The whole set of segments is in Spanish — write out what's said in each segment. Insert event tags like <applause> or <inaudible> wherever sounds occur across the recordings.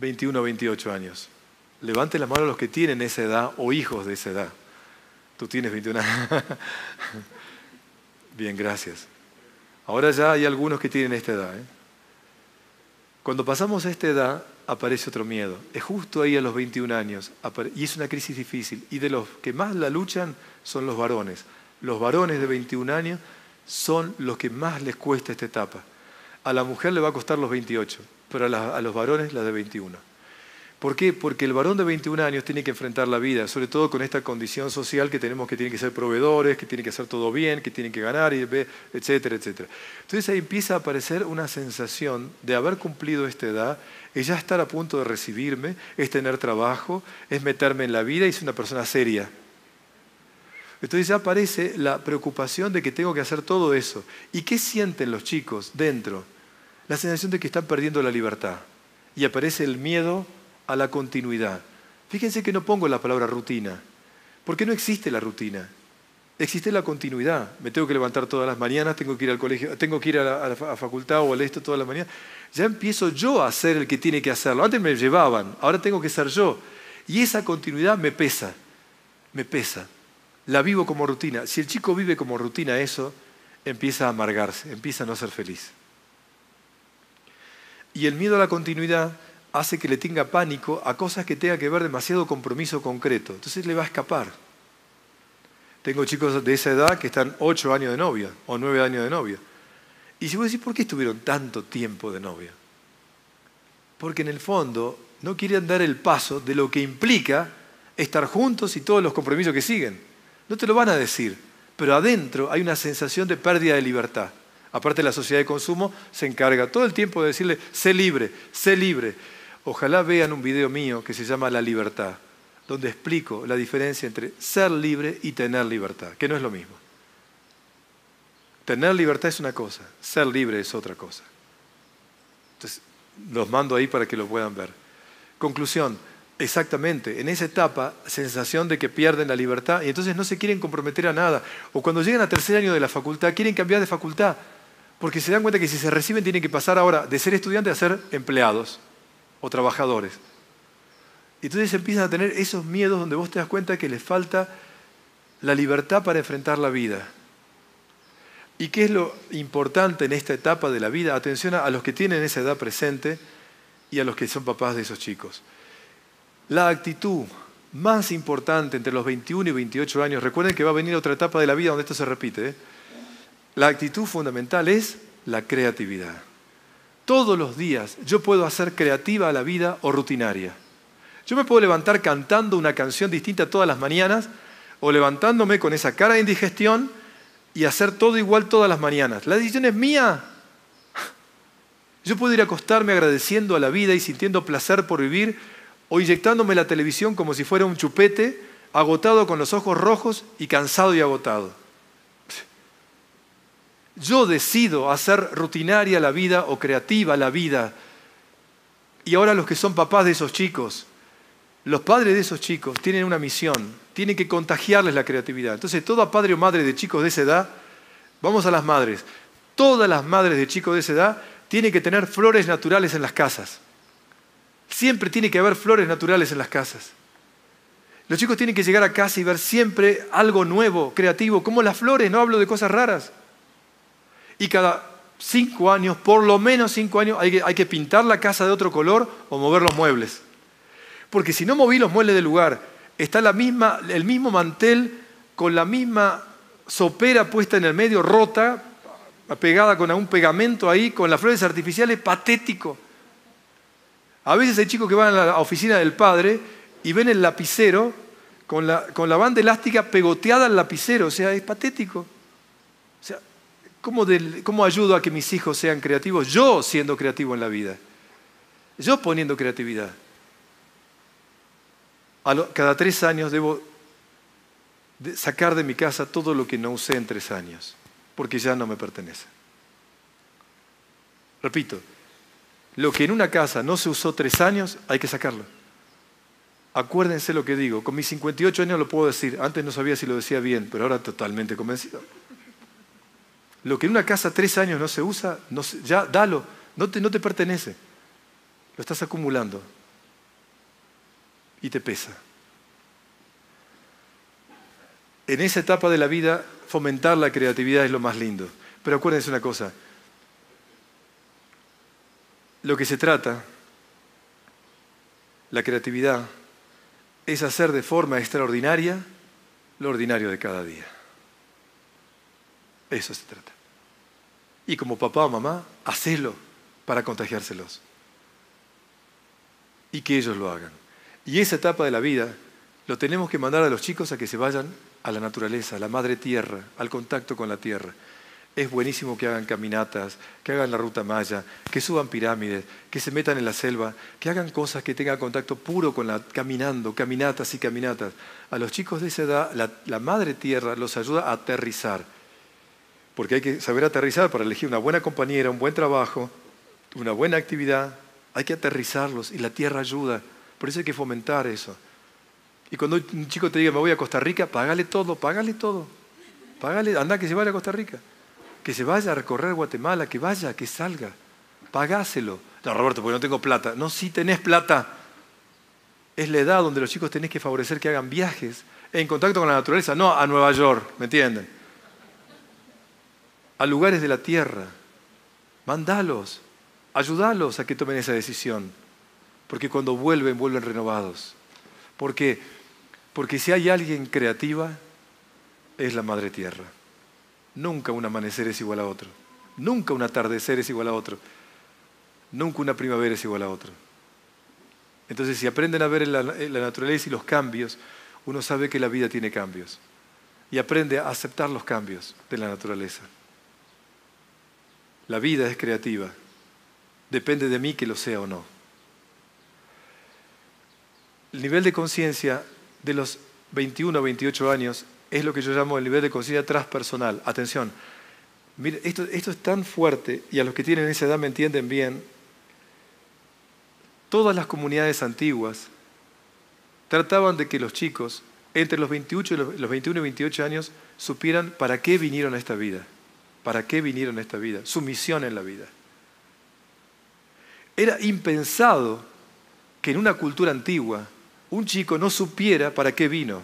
21 o 28 años. Levante la mano a los que tienen esa edad o hijos de esa edad. Tú tienes 21 años. <laughs> Bien, gracias. Ahora ya hay algunos que tienen esta edad. ¿eh? Cuando pasamos a esta edad, aparece otro miedo. Es justo ahí a los 21 años. Y es una crisis difícil. Y de los que más la luchan son los varones. Los varones de 21 años son los que más les cuesta esta etapa. A la mujer le va a costar los 28, pero a, los varones la de 21. ¿Por qué? Porque el varón de 21 años tiene que enfrentar la vida, sobre todo con esta condición social que tenemos que tiene que ser proveedores, que tiene que hacer todo bien, que tienen que ganar, etcétera, etcétera. Entonces ahí empieza a aparecer una sensación de haber cumplido esta edad, es ya estar a punto de recibirme, es tener trabajo, es meterme en la vida y ser una persona seria. Entonces ya aparece la preocupación de que tengo que hacer todo eso. ¿Y qué sienten los chicos dentro? La sensación de que están perdiendo la libertad. Y aparece el miedo a la continuidad. Fíjense que no pongo la palabra rutina, porque no existe la rutina. Existe la continuidad. Me tengo que levantar todas las mañanas, tengo que ir al colegio, tengo que ir a la, facultad o al esto todas las mañanas. Ya empiezo yo a ser el que tiene que hacerlo. Antes me llevaban, ahora tengo que ser yo. Y esa continuidad me pesa, me pesa la vivo como rutina. Si el chico vive como rutina eso, empieza a amargarse, empieza a no ser feliz. Y el miedo a la continuidad hace que le tenga pánico a cosas que tenga que ver demasiado compromiso concreto. Entonces le va a escapar. Tengo chicos de esa edad que están ocho años de novia o nueve años de novia. Y si vos decís, ¿por qué estuvieron tanto tiempo de novia? Porque en el fondo no quieren dar el paso de lo que implica estar juntos y todos los compromisos que siguen. No te lo van a decir, pero adentro hay una sensación de pérdida de libertad. Aparte la sociedad de consumo se encarga todo el tiempo de decirle, sé libre, sé libre. Ojalá vean un video mío que se llama La libertad, donde explico la diferencia entre ser libre y tener libertad, que no es lo mismo. Tener libertad es una cosa, ser libre es otra cosa. Entonces, los mando ahí para que lo puedan ver. Conclusión, Exactamente, en esa etapa, sensación de que pierden la libertad y entonces no se quieren comprometer a nada. O cuando llegan a tercer año de la facultad, quieren cambiar de facultad, porque se dan cuenta que si se reciben tienen que pasar ahora de ser estudiantes a ser empleados o trabajadores. Y entonces empiezan a tener esos miedos donde vos te das cuenta que les falta la libertad para enfrentar la vida. ¿Y qué es lo importante en esta etapa de la vida? Atención a los que tienen esa edad presente y a los que son papás de esos chicos. La actitud más importante entre los 21 y 28 años, recuerden que va a venir otra etapa de la vida donde esto se repite, ¿eh? La actitud fundamental es la creatividad. Todos los días yo puedo hacer creativa la vida o rutinaria. Yo me puedo levantar cantando una canción distinta todas las mañanas o levantándome con esa cara de indigestión y hacer todo igual todas las mañanas. La decisión es mía. Yo puedo ir a acostarme agradeciendo a la vida y sintiendo placer por vivir o inyectándome la televisión como si fuera un chupete, agotado con los ojos rojos y cansado y agotado. Yo decido hacer rutinaria la vida o creativa la vida. Y ahora los que son papás de esos chicos, los padres de esos chicos tienen una misión, tienen que contagiarles la creatividad. Entonces, toda padre o madre de chicos de esa edad, vamos a las madres, todas las madres de chicos de esa edad tienen que tener flores naturales en las casas. Siempre tiene que haber flores naturales en las casas. Los chicos tienen que llegar a casa y ver siempre algo nuevo, creativo, como las flores, no hablo de cosas raras. Y cada cinco años, por lo menos cinco años, hay que, pintar la casa de otro color o mover los muebles. Porque si no moví los muebles del lugar, está la misma, el mismo mantel con la misma sopera puesta en el medio, rota, pegada con un pegamento ahí, con las flores artificiales, patético. A veces hay chicos que van a la oficina del padre y ven el lapicero con la, con la banda elástica pegoteada al lapicero, o sea, es patético. O sea, ¿cómo, ¿cómo ayudo a que mis hijos sean creativos? Yo siendo creativo en la vida, yo poniendo creatividad. cada tres años debo sacar de mi casa todo lo que no usé en tres años, porque ya no me pertenece. Repito, lo que en una casa no se usó tres años, hay que sacarlo. Acuérdense lo que digo. Con mis 58 años lo puedo decir. Antes no sabía si lo decía bien, pero ahora totalmente convencido. Lo que en una casa tres años no se usa, ya dalo. No te, pertenece. Lo estás acumulando. y te pesa. En esa etapa de la vida, fomentar la creatividad es lo más lindo. Pero acuérdense una cosa, lo que se trata, la creatividad, es hacer de forma extraordinaria lo ordinario de cada día. Eso se trata. Y como papá o mamá, hacelo para contagiárselos. Y que ellos lo hagan. Y esa etapa de la vida lo tenemos que mandar a los chicos a que se vayan a la naturaleza, a la madre tierra, al contacto con la tierra. Es buenísimo que hagan caminatas, que hagan la ruta maya, que suban pirámides, que se metan en la selva, que hagan cosas que tengan contacto puro con la caminando, caminatas y caminatas. A los chicos de esa edad, la, la madre tierra los ayuda a aterrizar. Porque hay que saber aterrizar para elegir una buena compañera, un buen trabajo, una buena actividad. Hay que aterrizarlos y la tierra ayuda. Por eso hay que fomentar eso. Y cuando un chico te diga, me voy a Costa Rica, págale todo, págale todo. Págale, anda que se vaya a Costa Rica. Que se vaya a recorrer Guatemala, que vaya, que salga. Pagáselo. No, Roberto, porque no tengo plata. No, si tenés plata. Es la edad donde los chicos tenés que favorecer que hagan viajes en contacto con la naturaleza, no a Nueva York, ¿me entienden? A lugares de la tierra. Mandalos, ayúdalos a que tomen esa decisión. Porque cuando vuelven, vuelven renovados. Porque porque si hay alguien creativa, es la Madre Tierra. Nunca un amanecer es igual a otro. Nunca un atardecer es igual a otro. Nunca una primavera es igual a otro. Entonces, si aprenden a ver la, la naturaleza y los cambios, uno sabe que la vida tiene cambios. Y aprende a aceptar los cambios de la naturaleza. La vida es creativa. Depende de mí que lo sea o no. El nivel de conciencia de los 21 o 28 años es lo que yo llamo el nivel de conciencia transpersonal. Atención, esto, esto es tan fuerte y a los que tienen esa edad me entienden bien. Todas las comunidades antiguas trataban de que los chicos entre los, 28 y los 21 y 28 años supieran para qué vinieron a esta vida, para qué vinieron a esta vida, su misión en la vida. Era impensado que en una cultura antigua un chico no supiera para qué vino.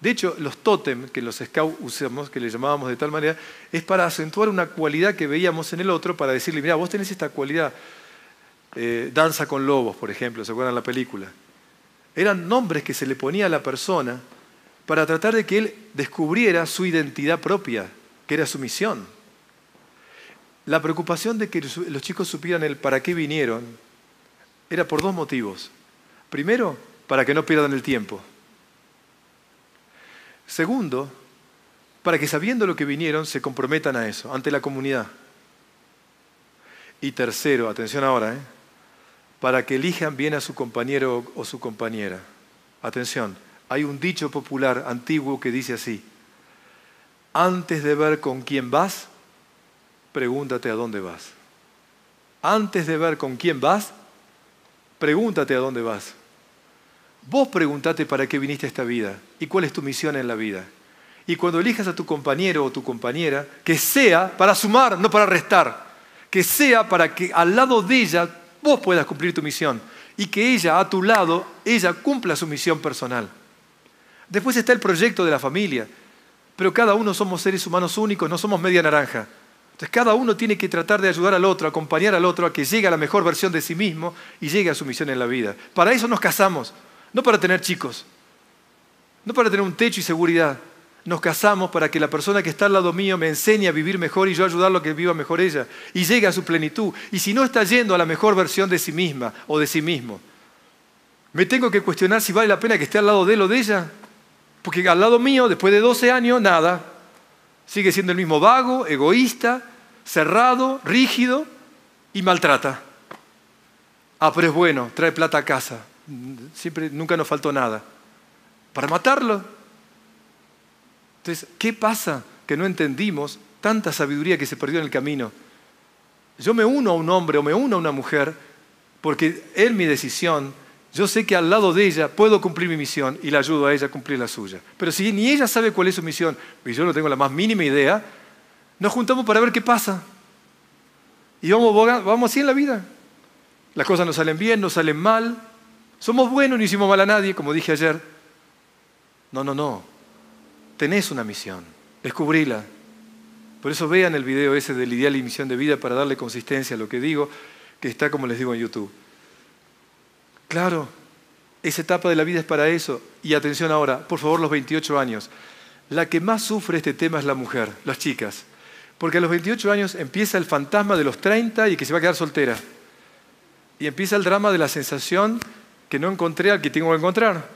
De hecho, los tótem que los scouts usamos, que le llamábamos de tal manera, es para acentuar una cualidad que veíamos en el otro, para decirle, mira, vos tenés esta cualidad. Eh, danza con lobos, por ejemplo, ¿se acuerdan la película? Eran nombres que se le ponía a la persona para tratar de que él descubriera su identidad propia, que era su misión. La preocupación de que los chicos supieran el para qué vinieron era por dos motivos. Primero, para que no pierdan el tiempo. Segundo, para que sabiendo lo que vinieron se comprometan a eso, ante la comunidad. Y tercero, atención ahora, ¿eh? para que elijan bien a su compañero o su compañera. Atención, hay un dicho popular antiguo que dice así, antes de ver con quién vas, pregúntate a dónde vas. Antes de ver con quién vas, pregúntate a dónde vas. Vos preguntate para qué viniste a esta vida y cuál es tu misión en la vida. Y cuando elijas a tu compañero o tu compañera, que sea para sumar, no para restar. Que sea para que al lado de ella vos puedas cumplir tu misión. Y que ella, a tu lado, ella cumpla su misión personal. Después está el proyecto de la familia. Pero cada uno somos seres humanos únicos, no somos media naranja. Entonces cada uno tiene que tratar de ayudar al otro, acompañar al otro a que llegue a la mejor versión de sí mismo y llegue a su misión en la vida. Para eso nos casamos. No para tener chicos, no para tener un techo y seguridad. Nos casamos para que la persona que está al lado mío me enseñe a vivir mejor y yo ayudarlo a que viva mejor ella y llegue a su plenitud. Y si no está yendo a la mejor versión de sí misma o de sí mismo, me tengo que cuestionar si vale la pena que esté al lado de él o de ella. Porque al lado mío, después de 12 años, nada. Sigue siendo el mismo vago, egoísta, cerrado, rígido y maltrata. Ah, pero es bueno, trae plata a casa siempre, nunca nos faltó nada. Para matarlo. Entonces, ¿qué pasa que no entendimos tanta sabiduría que se perdió en el camino? Yo me uno a un hombre o me uno a una mujer porque es mi decisión, yo sé que al lado de ella puedo cumplir mi misión y la ayudo a ella a cumplir la suya. Pero si ni ella sabe cuál es su misión y yo no tengo la más mínima idea, nos juntamos para ver qué pasa. Y vamos, vamos así en la vida. Las cosas no salen bien, no salen mal, Somos buenos, no hicimos mal a nadie, como dije ayer. No, no, no. Tenés una misión. Descubrila. Por eso vean el video ese del ideal y misión de vida para darle consistencia a lo que digo, que está como les digo en YouTube. Claro, esa etapa de la vida es para eso. Y atención ahora, por favor, los 28 años. La que más sufre este tema es la mujer, las chicas. Porque a los 28 años empieza el fantasma de los 30 y que se va a quedar soltera. Y empieza el drama de la sensación que no encontré al que tengo que encontrar.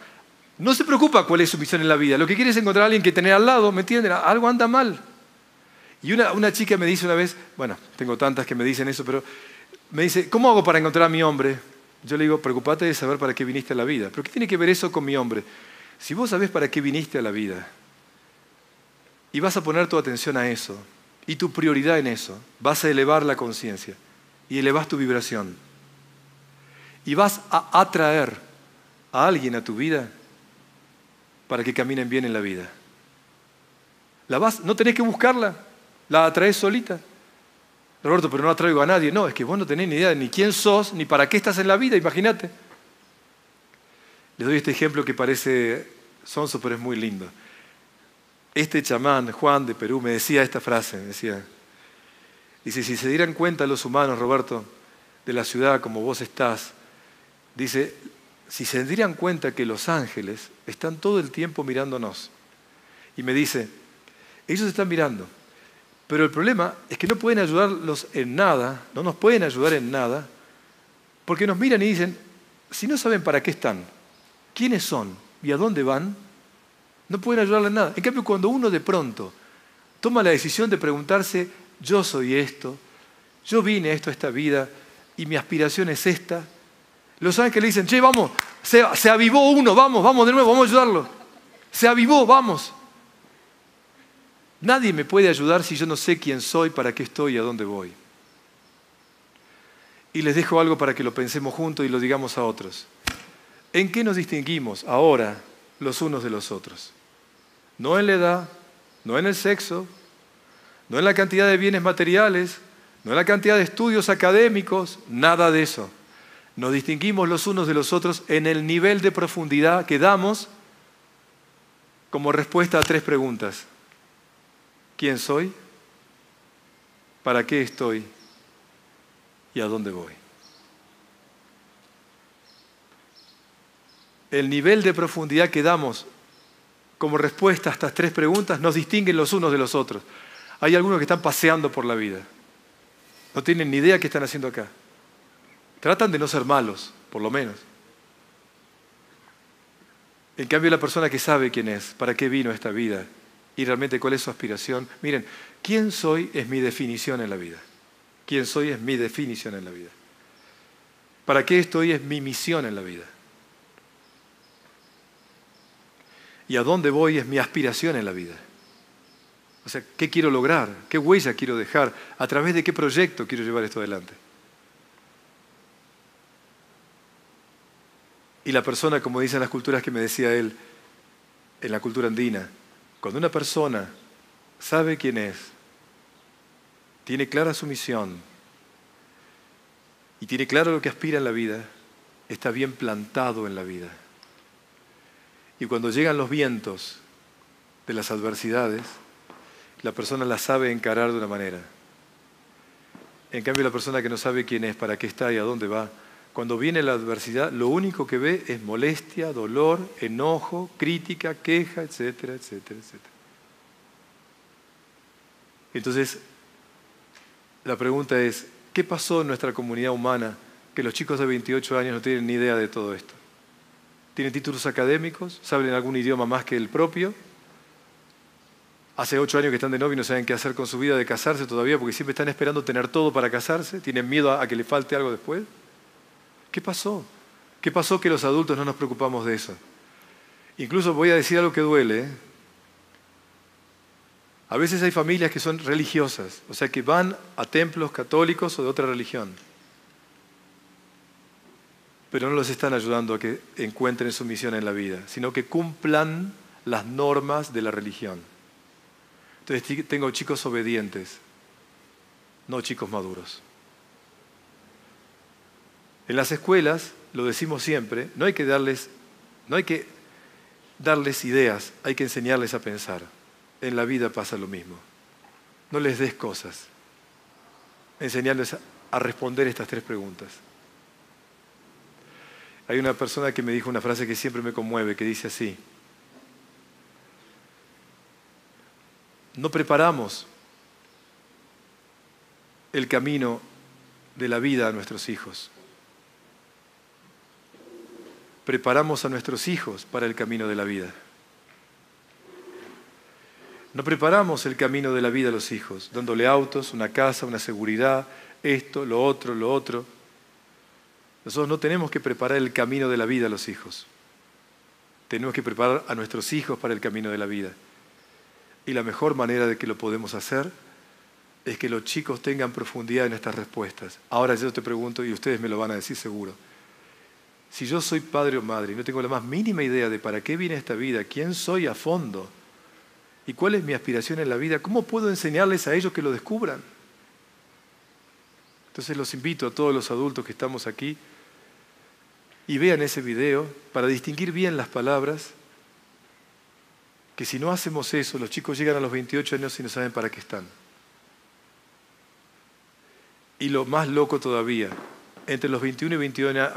No se preocupa cuál es su misión en la vida. Lo que quiere es encontrar a alguien que tener al lado, ¿me entienden? Algo anda mal. Y una, una chica me dice una vez, bueno, tengo tantas que me dicen eso, pero me dice, ¿cómo hago para encontrar a mi hombre? Yo le digo, preocupate de saber para qué viniste a la vida. ¿Pero qué tiene que ver eso con mi hombre? Si vos sabés para qué viniste a la vida y vas a poner tu atención a eso y tu prioridad en eso, vas a elevar la conciencia y elevas tu vibración y vas a atraer a alguien a tu vida para que caminen bien en la vida. La no tenés que buscarla, la atraes solita. Roberto, pero no atraigo a nadie. No, es que vos no tenés ni idea de ni quién sos, ni para qué estás en la vida, imagínate. Les doy este ejemplo que parece sonso, pero es muy lindo. Este chamán, Juan de Perú, me decía esta frase, me decía, dice, si se dieran cuenta los humanos, Roberto, de la ciudad como vos estás, dice, si se dieran cuenta que los ángeles están todo el tiempo mirándonos, y me dice, ellos están mirando, pero el problema es que no pueden ayudarlos en nada, no nos pueden ayudar en nada, porque nos miran y dicen, si no saben para qué están, quiénes son y a dónde van, no pueden ayudarle en nada. En cambio, cuando uno de pronto toma la decisión de preguntarse, yo soy esto, yo vine esto, a esta vida, y mi aspiración es esta, los ángeles le dicen, che, vamos, se, se avivó uno, vamos, vamos de nuevo, vamos a ayudarlo. Se avivó, vamos. Nadie me puede ayudar si yo no sé quién soy, para qué estoy y a dónde voy. Y les dejo algo para que lo pensemos juntos y lo digamos a otros. ¿En qué nos distinguimos ahora los unos de los otros? No en la edad, no en el sexo, no en la cantidad de bienes materiales, no en la cantidad de estudios académicos, nada de eso. Nos distinguimos los unos de los otros en el nivel de profundidad que damos como respuesta a tres preguntas quién soy, para qué estoy y a dónde voy. El nivel de profundidad que damos como respuesta a estas tres preguntas nos distinguen los unos de los otros. Hay algunos que están paseando por la vida. No tienen ni idea qué están haciendo acá. Tratan de no ser malos, por lo menos. En cambio, la persona que sabe quién es, para qué vino esta vida, y realmente cuál es su aspiración. Miren, quién soy es mi definición en la vida. Quién soy es mi definición en la vida. ¿Para qué estoy es mi misión en la vida? Y a dónde voy es mi aspiración en la vida. O sea, ¿qué quiero lograr? ¿Qué huella quiero dejar? ¿A través de qué proyecto quiero llevar esto adelante? Y la persona, como dicen las culturas que me decía él, en la cultura andina, cuando una persona sabe quién es, tiene clara su misión y tiene claro lo que aspira en la vida, está bien plantado en la vida. Y cuando llegan los vientos de las adversidades, la persona las sabe encarar de una manera. En cambio, la persona que no sabe quién es, para qué está y a dónde va, cuando viene la adversidad, lo único que ve es molestia, dolor, enojo, crítica, queja, etcétera, etcétera, etcétera. Entonces, la pregunta es, ¿qué pasó en nuestra comunidad humana que los chicos de 28 años no tienen ni idea de todo esto? ¿Tienen títulos académicos? ¿Saben algún idioma más que el propio? Hace ocho años que están de novio y no saben qué hacer con su vida de casarse todavía porque siempre están esperando tener todo para casarse. ¿Tienen miedo a que le falte algo después? ¿Qué pasó? ¿Qué pasó que los adultos no nos preocupamos de eso? Incluso voy a decir algo que duele. ¿eh? A veces hay familias que son religiosas, o sea, que van a templos católicos o de otra religión, pero no los están ayudando a que encuentren su misión en la vida, sino que cumplan las normas de la religión. Entonces tengo chicos obedientes, no chicos maduros. En las escuelas, lo decimos siempre, no hay que darles, no hay que darles ideas, hay que enseñarles a pensar. En la vida pasa lo mismo. No les des cosas. Enseñarles a responder estas tres preguntas. Hay una persona que me dijo una frase que siempre me conmueve, que dice así, no preparamos el camino de la vida a nuestros hijos. Preparamos a nuestros hijos para el camino de la vida. No preparamos el camino de la vida a los hijos, dándole autos, una casa, una seguridad, esto, lo otro, lo otro. Nosotros no tenemos que preparar el camino de la vida a los hijos. Tenemos que preparar a nuestros hijos para el camino de la vida. Y la mejor manera de que lo podemos hacer es que los chicos tengan profundidad en estas respuestas. Ahora yo te pregunto, y ustedes me lo van a decir seguro, si yo soy padre o madre y no tengo la más mínima idea de para qué viene esta vida, quién soy a fondo y cuál es mi aspiración en la vida, ¿cómo puedo enseñarles a ellos que lo descubran? Entonces los invito a todos los adultos que estamos aquí y vean ese video para distinguir bien las palabras, que si no hacemos eso, los chicos llegan a los 28 años y no saben para qué están. Y lo más loco todavía, entre los 21 y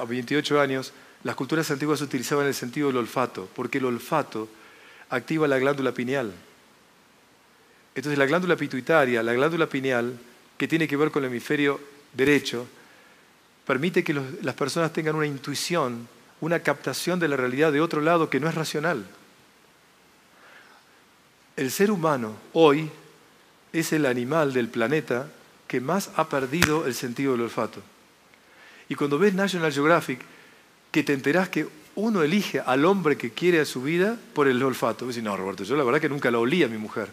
28 años, las culturas antiguas utilizaban el sentido del olfato, porque el olfato activa la glándula pineal. Entonces la glándula pituitaria, la glándula pineal, que tiene que ver con el hemisferio derecho, permite que las personas tengan una intuición, una captación de la realidad de otro lado que no es racional. El ser humano hoy es el animal del planeta que más ha perdido el sentido del olfato. Y cuando ves National Geographic, que te enterás que uno elige al hombre que quiere a su vida por el olfato. Dices, no, Roberto, yo la verdad que nunca la olía a mi mujer.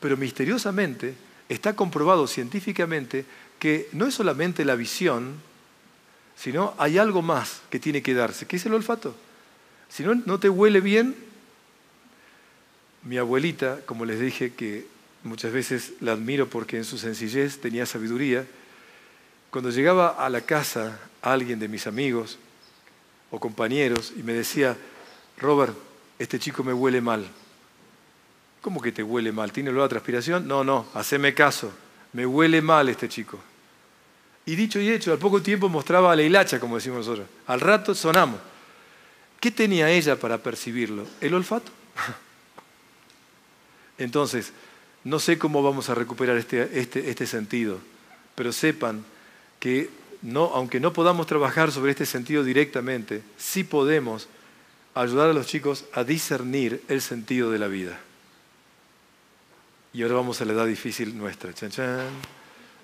Pero misteriosamente está comprobado científicamente que no es solamente la visión, sino hay algo más que tiene que darse, que es el olfato. Si no, no te huele bien, mi abuelita, como les dije, que muchas veces la admiro porque en su sencillez tenía sabiduría, cuando llegaba a la casa alguien de mis amigos o compañeros y me decía, Robert, este chico me huele mal. ¿Cómo que te huele mal? ¿Tiene olor a transpiración? No, no, haceme caso. Me huele mal este chico. Y dicho y hecho, al poco tiempo mostraba la hilacha, como decimos nosotros. Al rato sonamos. ¿Qué tenía ella para percibirlo? El olfato. <laughs> Entonces, no sé cómo vamos a recuperar este, este, este sentido, pero sepan que no, aunque no podamos trabajar sobre este sentido directamente, sí podemos ayudar a los chicos a discernir el sentido de la vida. Y ahora vamos a la edad difícil nuestra.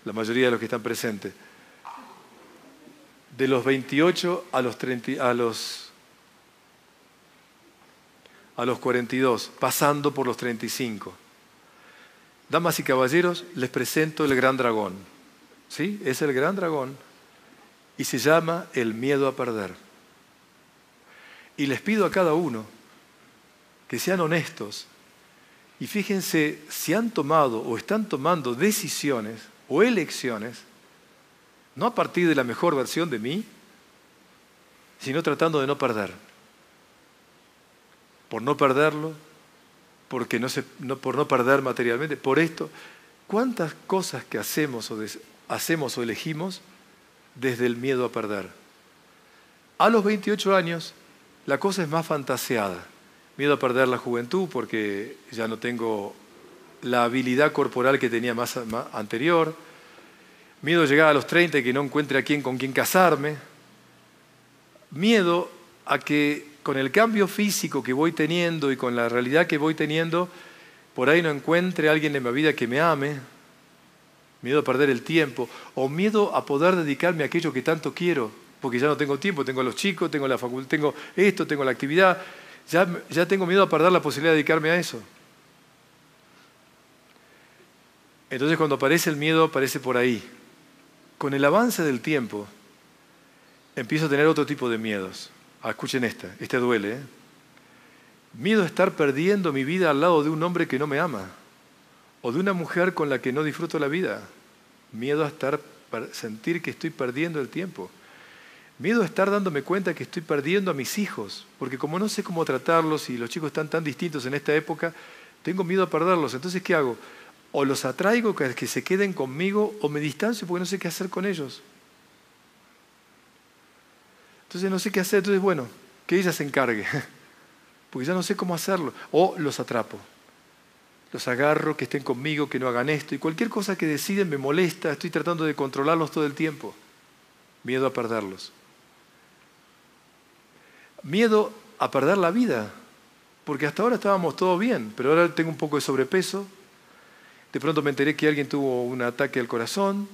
La mayoría de los que están presentes de los 28 a los, 30, a los, a los 42, pasando por los 35. Damas y caballeros, les presento el gran dragón. ¿Sí? Es el gran dragón y se llama el miedo a perder. Y les pido a cada uno que sean honestos y fíjense si han tomado o están tomando decisiones o elecciones no a partir de la mejor versión de mí, sino tratando de no perder. Por no perderlo, porque no se, por no perder materialmente, por esto, ¿cuántas cosas que hacemos o, hacemos o elegimos desde el miedo a perder? A los 28 años, la cosa es más fantaseada. Miedo a perder la juventud porque ya no tengo la habilidad corporal que tenía más anterior miedo a llegar a los 30 y que no encuentre a quién con quién casarme, miedo a que con el cambio físico que voy teniendo y con la realidad que voy teniendo, por ahí no encuentre a alguien en mi vida que me ame, miedo a perder el tiempo, o miedo a poder dedicarme a aquello que tanto quiero, porque ya no tengo tiempo, tengo a los chicos, tengo la facultad, tengo esto, tengo la actividad, ya, ya tengo miedo a perder la posibilidad de dedicarme a eso. Entonces cuando aparece el miedo, aparece por ahí, con el avance del tiempo, empiezo a tener otro tipo de miedos. Ah, escuchen esta, este duele. ¿eh? Miedo a estar perdiendo mi vida al lado de un hombre que no me ama, o de una mujer con la que no disfruto la vida. Miedo a estar, sentir que estoy perdiendo el tiempo. Miedo a estar dándome cuenta que estoy perdiendo a mis hijos, porque como no sé cómo tratarlos y los chicos están tan distintos en esta época, tengo miedo a perderlos. Entonces, ¿qué hago? O los atraigo que se queden conmigo o me distancio porque no sé qué hacer con ellos. Entonces no sé qué hacer, entonces bueno, que ella se encargue, <laughs> porque ya no sé cómo hacerlo. O los atrapo, los agarro, que estén conmigo, que no hagan esto, y cualquier cosa que deciden me molesta, estoy tratando de controlarlos todo el tiempo. Miedo a perderlos. Miedo a perder la vida, porque hasta ahora estábamos todo bien, pero ahora tengo un poco de sobrepeso, de pronto me enteré que alguien tuvo un ataque al corazón,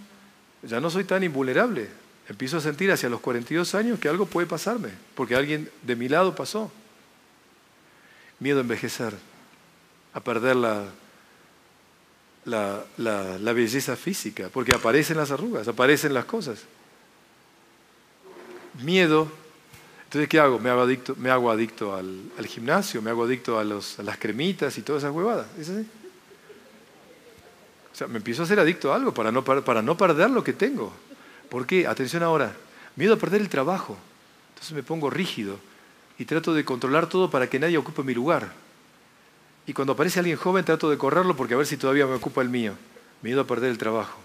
ya no soy tan invulnerable, empiezo a sentir hacia los 42 años que algo puede pasarme, porque alguien de mi lado pasó. Miedo a envejecer, a perder la, la, belleza física, porque aparecen las arrugas, aparecen las cosas. Miedo, entonces ¿qué hago? Me hago adicto, me hago adicto al, gimnasio, me hago adicto a, los, a las cremitas y todas esas huevadas. ¿Es así? O sea, me empiezo a ser adicto a algo para no, para no perder lo que tengo. ¿Por qué? Atención ahora. Miedo a perder el trabajo. Entonces me pongo rígido y trato de controlar todo para que nadie ocupe mi lugar. Y cuando aparece alguien joven trato de correrlo porque a ver si todavía me ocupa el mío. Miedo a perder el trabajo.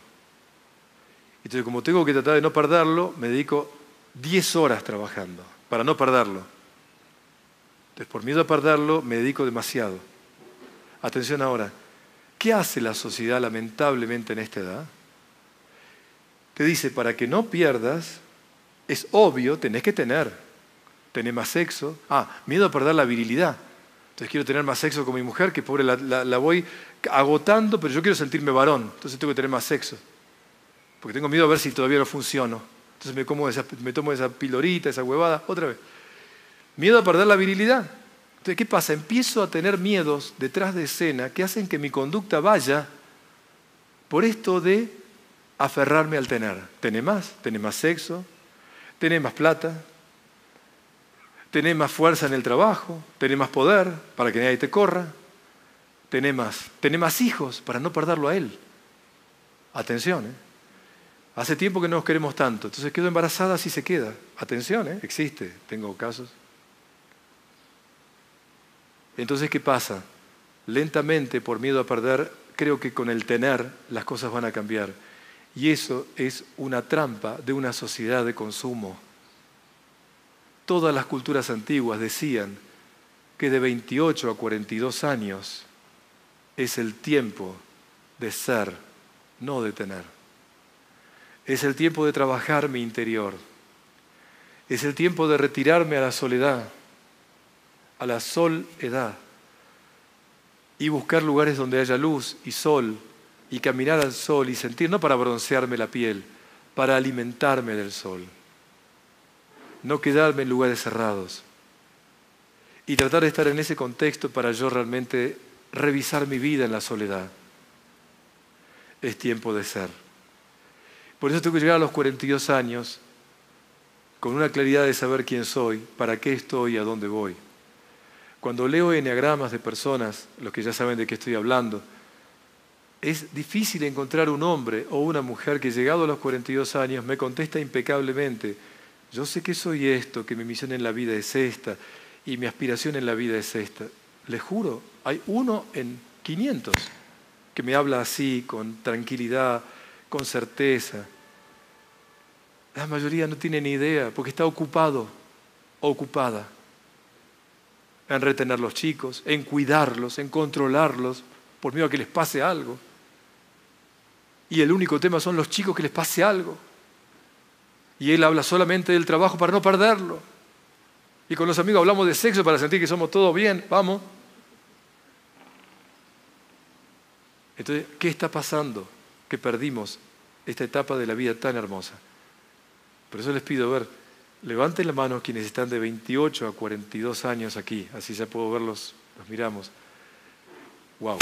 Entonces como tengo que tratar de no perderlo, me dedico 10 horas trabajando para no perderlo. Entonces por miedo a perderlo me dedico demasiado. Atención ahora. ¿Qué hace la sociedad lamentablemente en esta edad? te dice, para que no pierdas, es obvio, tenés que tener. Tener más sexo. Ah, miedo a perder la virilidad. Entonces quiero tener más sexo con mi mujer, que pobre la, voy agotando, pero yo quiero sentirme varón. Entonces tengo que tener más sexo. Porque tengo miedo a ver si todavía no funciono. Entonces me, como me tomo esa pilorita, esa huevada, otra vez. Miedo a perder la virilidad. Entonces, ¿qué pasa? Empiezo a tener miedos detrás de escena que hacen que mi conducta vaya por esto de aferrarme al tener. Tener más, tener más sexo, tener más plata, tener más fuerza en el trabajo, tener más poder para que nadie te corra, tener más, tener más hijos para no perderlo a él. Atención, ¿eh? Hace tiempo que no nos queremos tanto, entonces quedo embarazada si se queda. Atención, ¿eh? existe, tengo casos. Entonces, ¿qué pasa? Lentamente, por miedo a perder, creo que con el tener las cosas van a cambiar. Y eso es una trampa de una sociedad de consumo. Todas las culturas antiguas decían que de 28 a 42 años es el tiempo de ser, no de tener. Es el tiempo de trabajar mi interior. Es el tiempo de retirarme a la soledad, a la soledad, y buscar lugares donde haya luz y sol y caminar al sol y sentir, no para broncearme la piel, para alimentarme del sol. No quedarme en lugares cerrados. Y tratar de estar en ese contexto para yo realmente revisar mi vida en la soledad. Es tiempo de ser. Por eso tengo que llegar a los 42 años con una claridad de saber quién soy, para qué estoy y a dónde voy. Cuando leo enneagramas de personas, los que ya saben de qué estoy hablando, es difícil encontrar un hombre o una mujer que llegado a los 42 años me contesta impecablemente, yo sé que soy esto, que mi misión en la vida es esta y mi aspiración en la vida es esta. Les juro, hay uno en 500 que me habla así, con tranquilidad, con certeza. La mayoría no tiene ni idea porque está ocupado, ocupada en retener los chicos, en cuidarlos, en controlarlos, por miedo a que les pase algo y el único tema son los chicos que les pase algo. Y él habla solamente del trabajo para no perderlo. Y con los amigos hablamos de sexo para sentir que somos todos bien, vamos. Entonces, ¿qué está pasando? Que perdimos esta etapa de la vida tan hermosa. Por eso les pido, ver, levanten la mano quienes están de 28 a 42 años aquí, así ya puedo verlos, los miramos. Wow.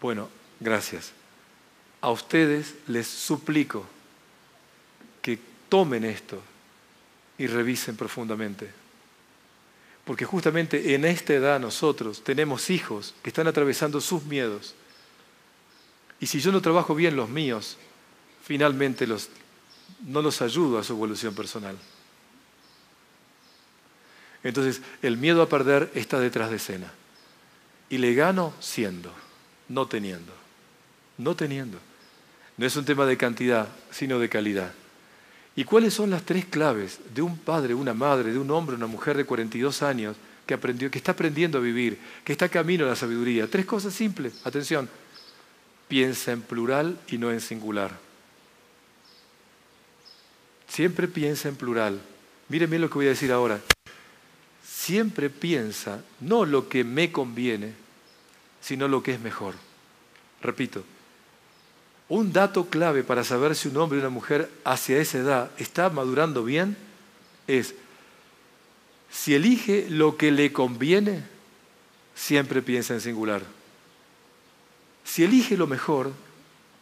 Bueno, gracias a ustedes les suplico tomen esto y revisen profundamente. Porque justamente en esta edad nosotros tenemos hijos que están atravesando sus miedos. Y si yo no trabajo bien los míos, finalmente los, no los ayudo a su evolución personal. Entonces, el miedo a perder está detrás de escena. Y le gano siendo, no teniendo. No teniendo. No es un tema de cantidad, sino de calidad. ¿Y cuáles son las tres claves de un padre, una madre, de un hombre, una mujer de 42 años que, aprendió, que está aprendiendo a vivir, que está camino a la sabiduría? Tres cosas simples. Atención. Piensa en plural y no en singular. Siempre piensa en plural. Miren bien lo que voy a decir ahora. Siempre piensa no lo que me conviene, sino lo que es mejor. Repito, un dato clave para saber si un hombre y una mujer hacia esa edad está madurando bien es, si elige lo que le conviene, siempre piensa en singular. Si elige lo mejor,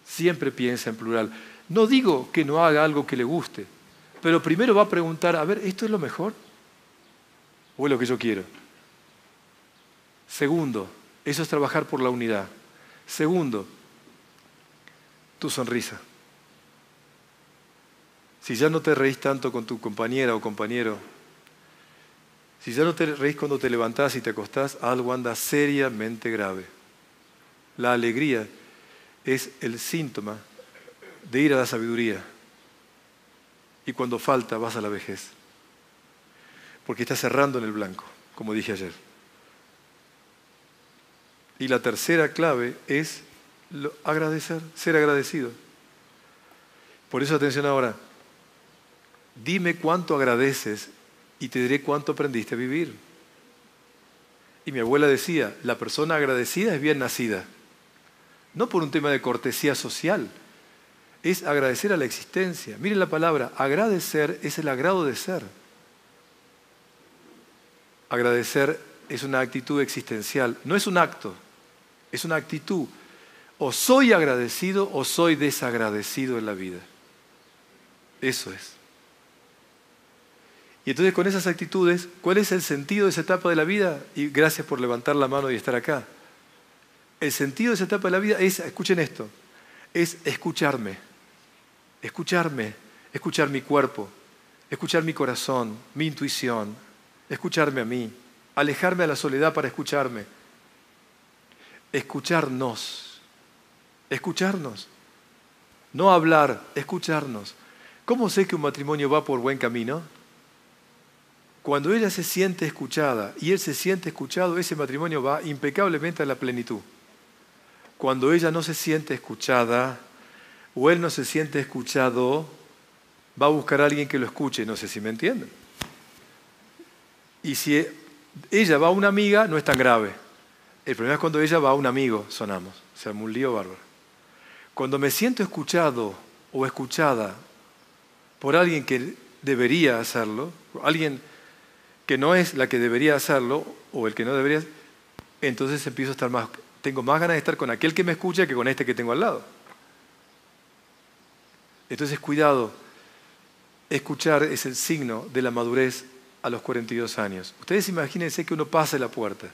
siempre piensa en plural. No digo que no haga algo que le guste, pero primero va a preguntar, a ver, ¿esto es lo mejor? ¿O es lo que yo quiero? Segundo, eso es trabajar por la unidad. Segundo, tu sonrisa. Si ya no te reís tanto con tu compañera o compañero, si ya no te reís cuando te levantás y te acostás, algo anda seriamente grave. La alegría es el síntoma de ir a la sabiduría. Y cuando falta, vas a la vejez. Porque estás cerrando en el blanco, como dije ayer. Y la tercera clave es agradecer, ser agradecido. Por eso atención ahora, dime cuánto agradeces y te diré cuánto aprendiste a vivir. Y mi abuela decía, la persona agradecida es bien nacida, no por un tema de cortesía social, es agradecer a la existencia. Miren la palabra, agradecer es el agrado de ser. Agradecer es una actitud existencial, no es un acto, es una actitud o soy agradecido o soy desagradecido en la vida. Eso es. Y entonces con esas actitudes, ¿cuál es el sentido de esa etapa de la vida? Y gracias por levantar la mano y estar acá. El sentido de esa etapa de la vida es, escuchen esto, es escucharme, escucharme, escuchar mi cuerpo, escuchar mi corazón, mi intuición, escucharme a mí, alejarme a la soledad para escucharme, escucharnos escucharnos. No hablar, escucharnos. ¿Cómo sé que un matrimonio va por buen camino? Cuando ella se siente escuchada y él se siente escuchado, ese matrimonio va impecablemente a la plenitud. Cuando ella no se siente escuchada o él no se siente escuchado, va a buscar a alguien que lo escuche. No sé si me entienden. Y si ella va a una amiga, no es tan grave. El problema es cuando ella va a un amigo, sonamos. Se arma un lío bárbaro. Cuando me siento escuchado o escuchada por alguien que debería hacerlo, alguien que no es la que debería hacerlo o el que no debería, entonces empiezo a estar más, tengo más ganas de estar con aquel que me escucha que con este que tengo al lado. Entonces, cuidado, escuchar es el signo de la madurez a los 42 años. Ustedes imagínense que uno pase la puerta,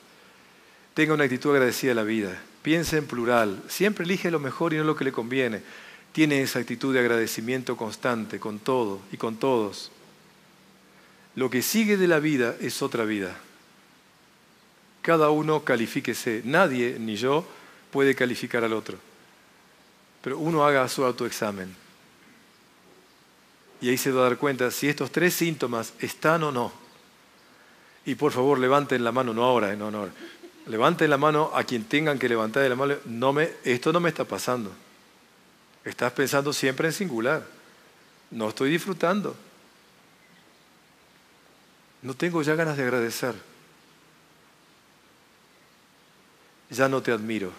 tenga una actitud agradecida a la vida, piensa en plural, siempre elige lo mejor y no lo que le conviene. Tiene esa actitud de agradecimiento constante con todo y con todos. Lo que sigue de la vida es otra vida. Cada uno califíquese. Nadie, ni yo, puede calificar al otro. Pero uno haga su autoexamen. Y ahí se va a dar cuenta si estos tres síntomas están o no. Y por favor, levanten la mano, no ahora, no, no. Levanten la mano a quien tengan que levantar la mano. No me, esto no me está pasando. Estás pensando siempre en singular. No estoy disfrutando. No tengo ya ganas de agradecer. Ya no te admiro.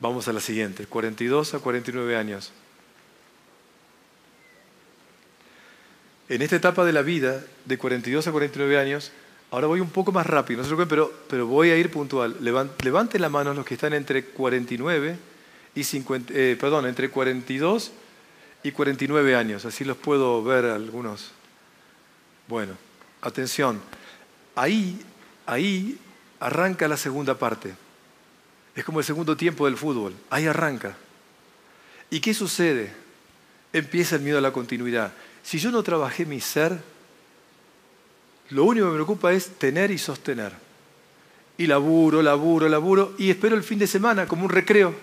Vamos a la siguiente, 42 a 49 años. En esta etapa de la vida, de 42 a 49 años, ahora voy un poco más rápido, no se preocupen, pero, pero voy a ir puntual. Levanten la mano los que están entre 49 y 50, eh, perdón, entre 42 y 49 años, así los puedo ver algunos. Bueno, atención, ahí, ahí arranca la segunda parte. Es como el segundo tiempo del fútbol. Ahí arranca. ¿Y qué sucede? Empieza el miedo a la continuidad. Si yo no trabajé mi ser, lo único que me preocupa es tener y sostener. Y laburo, laburo, laburo, y espero el fin de semana como un recreo.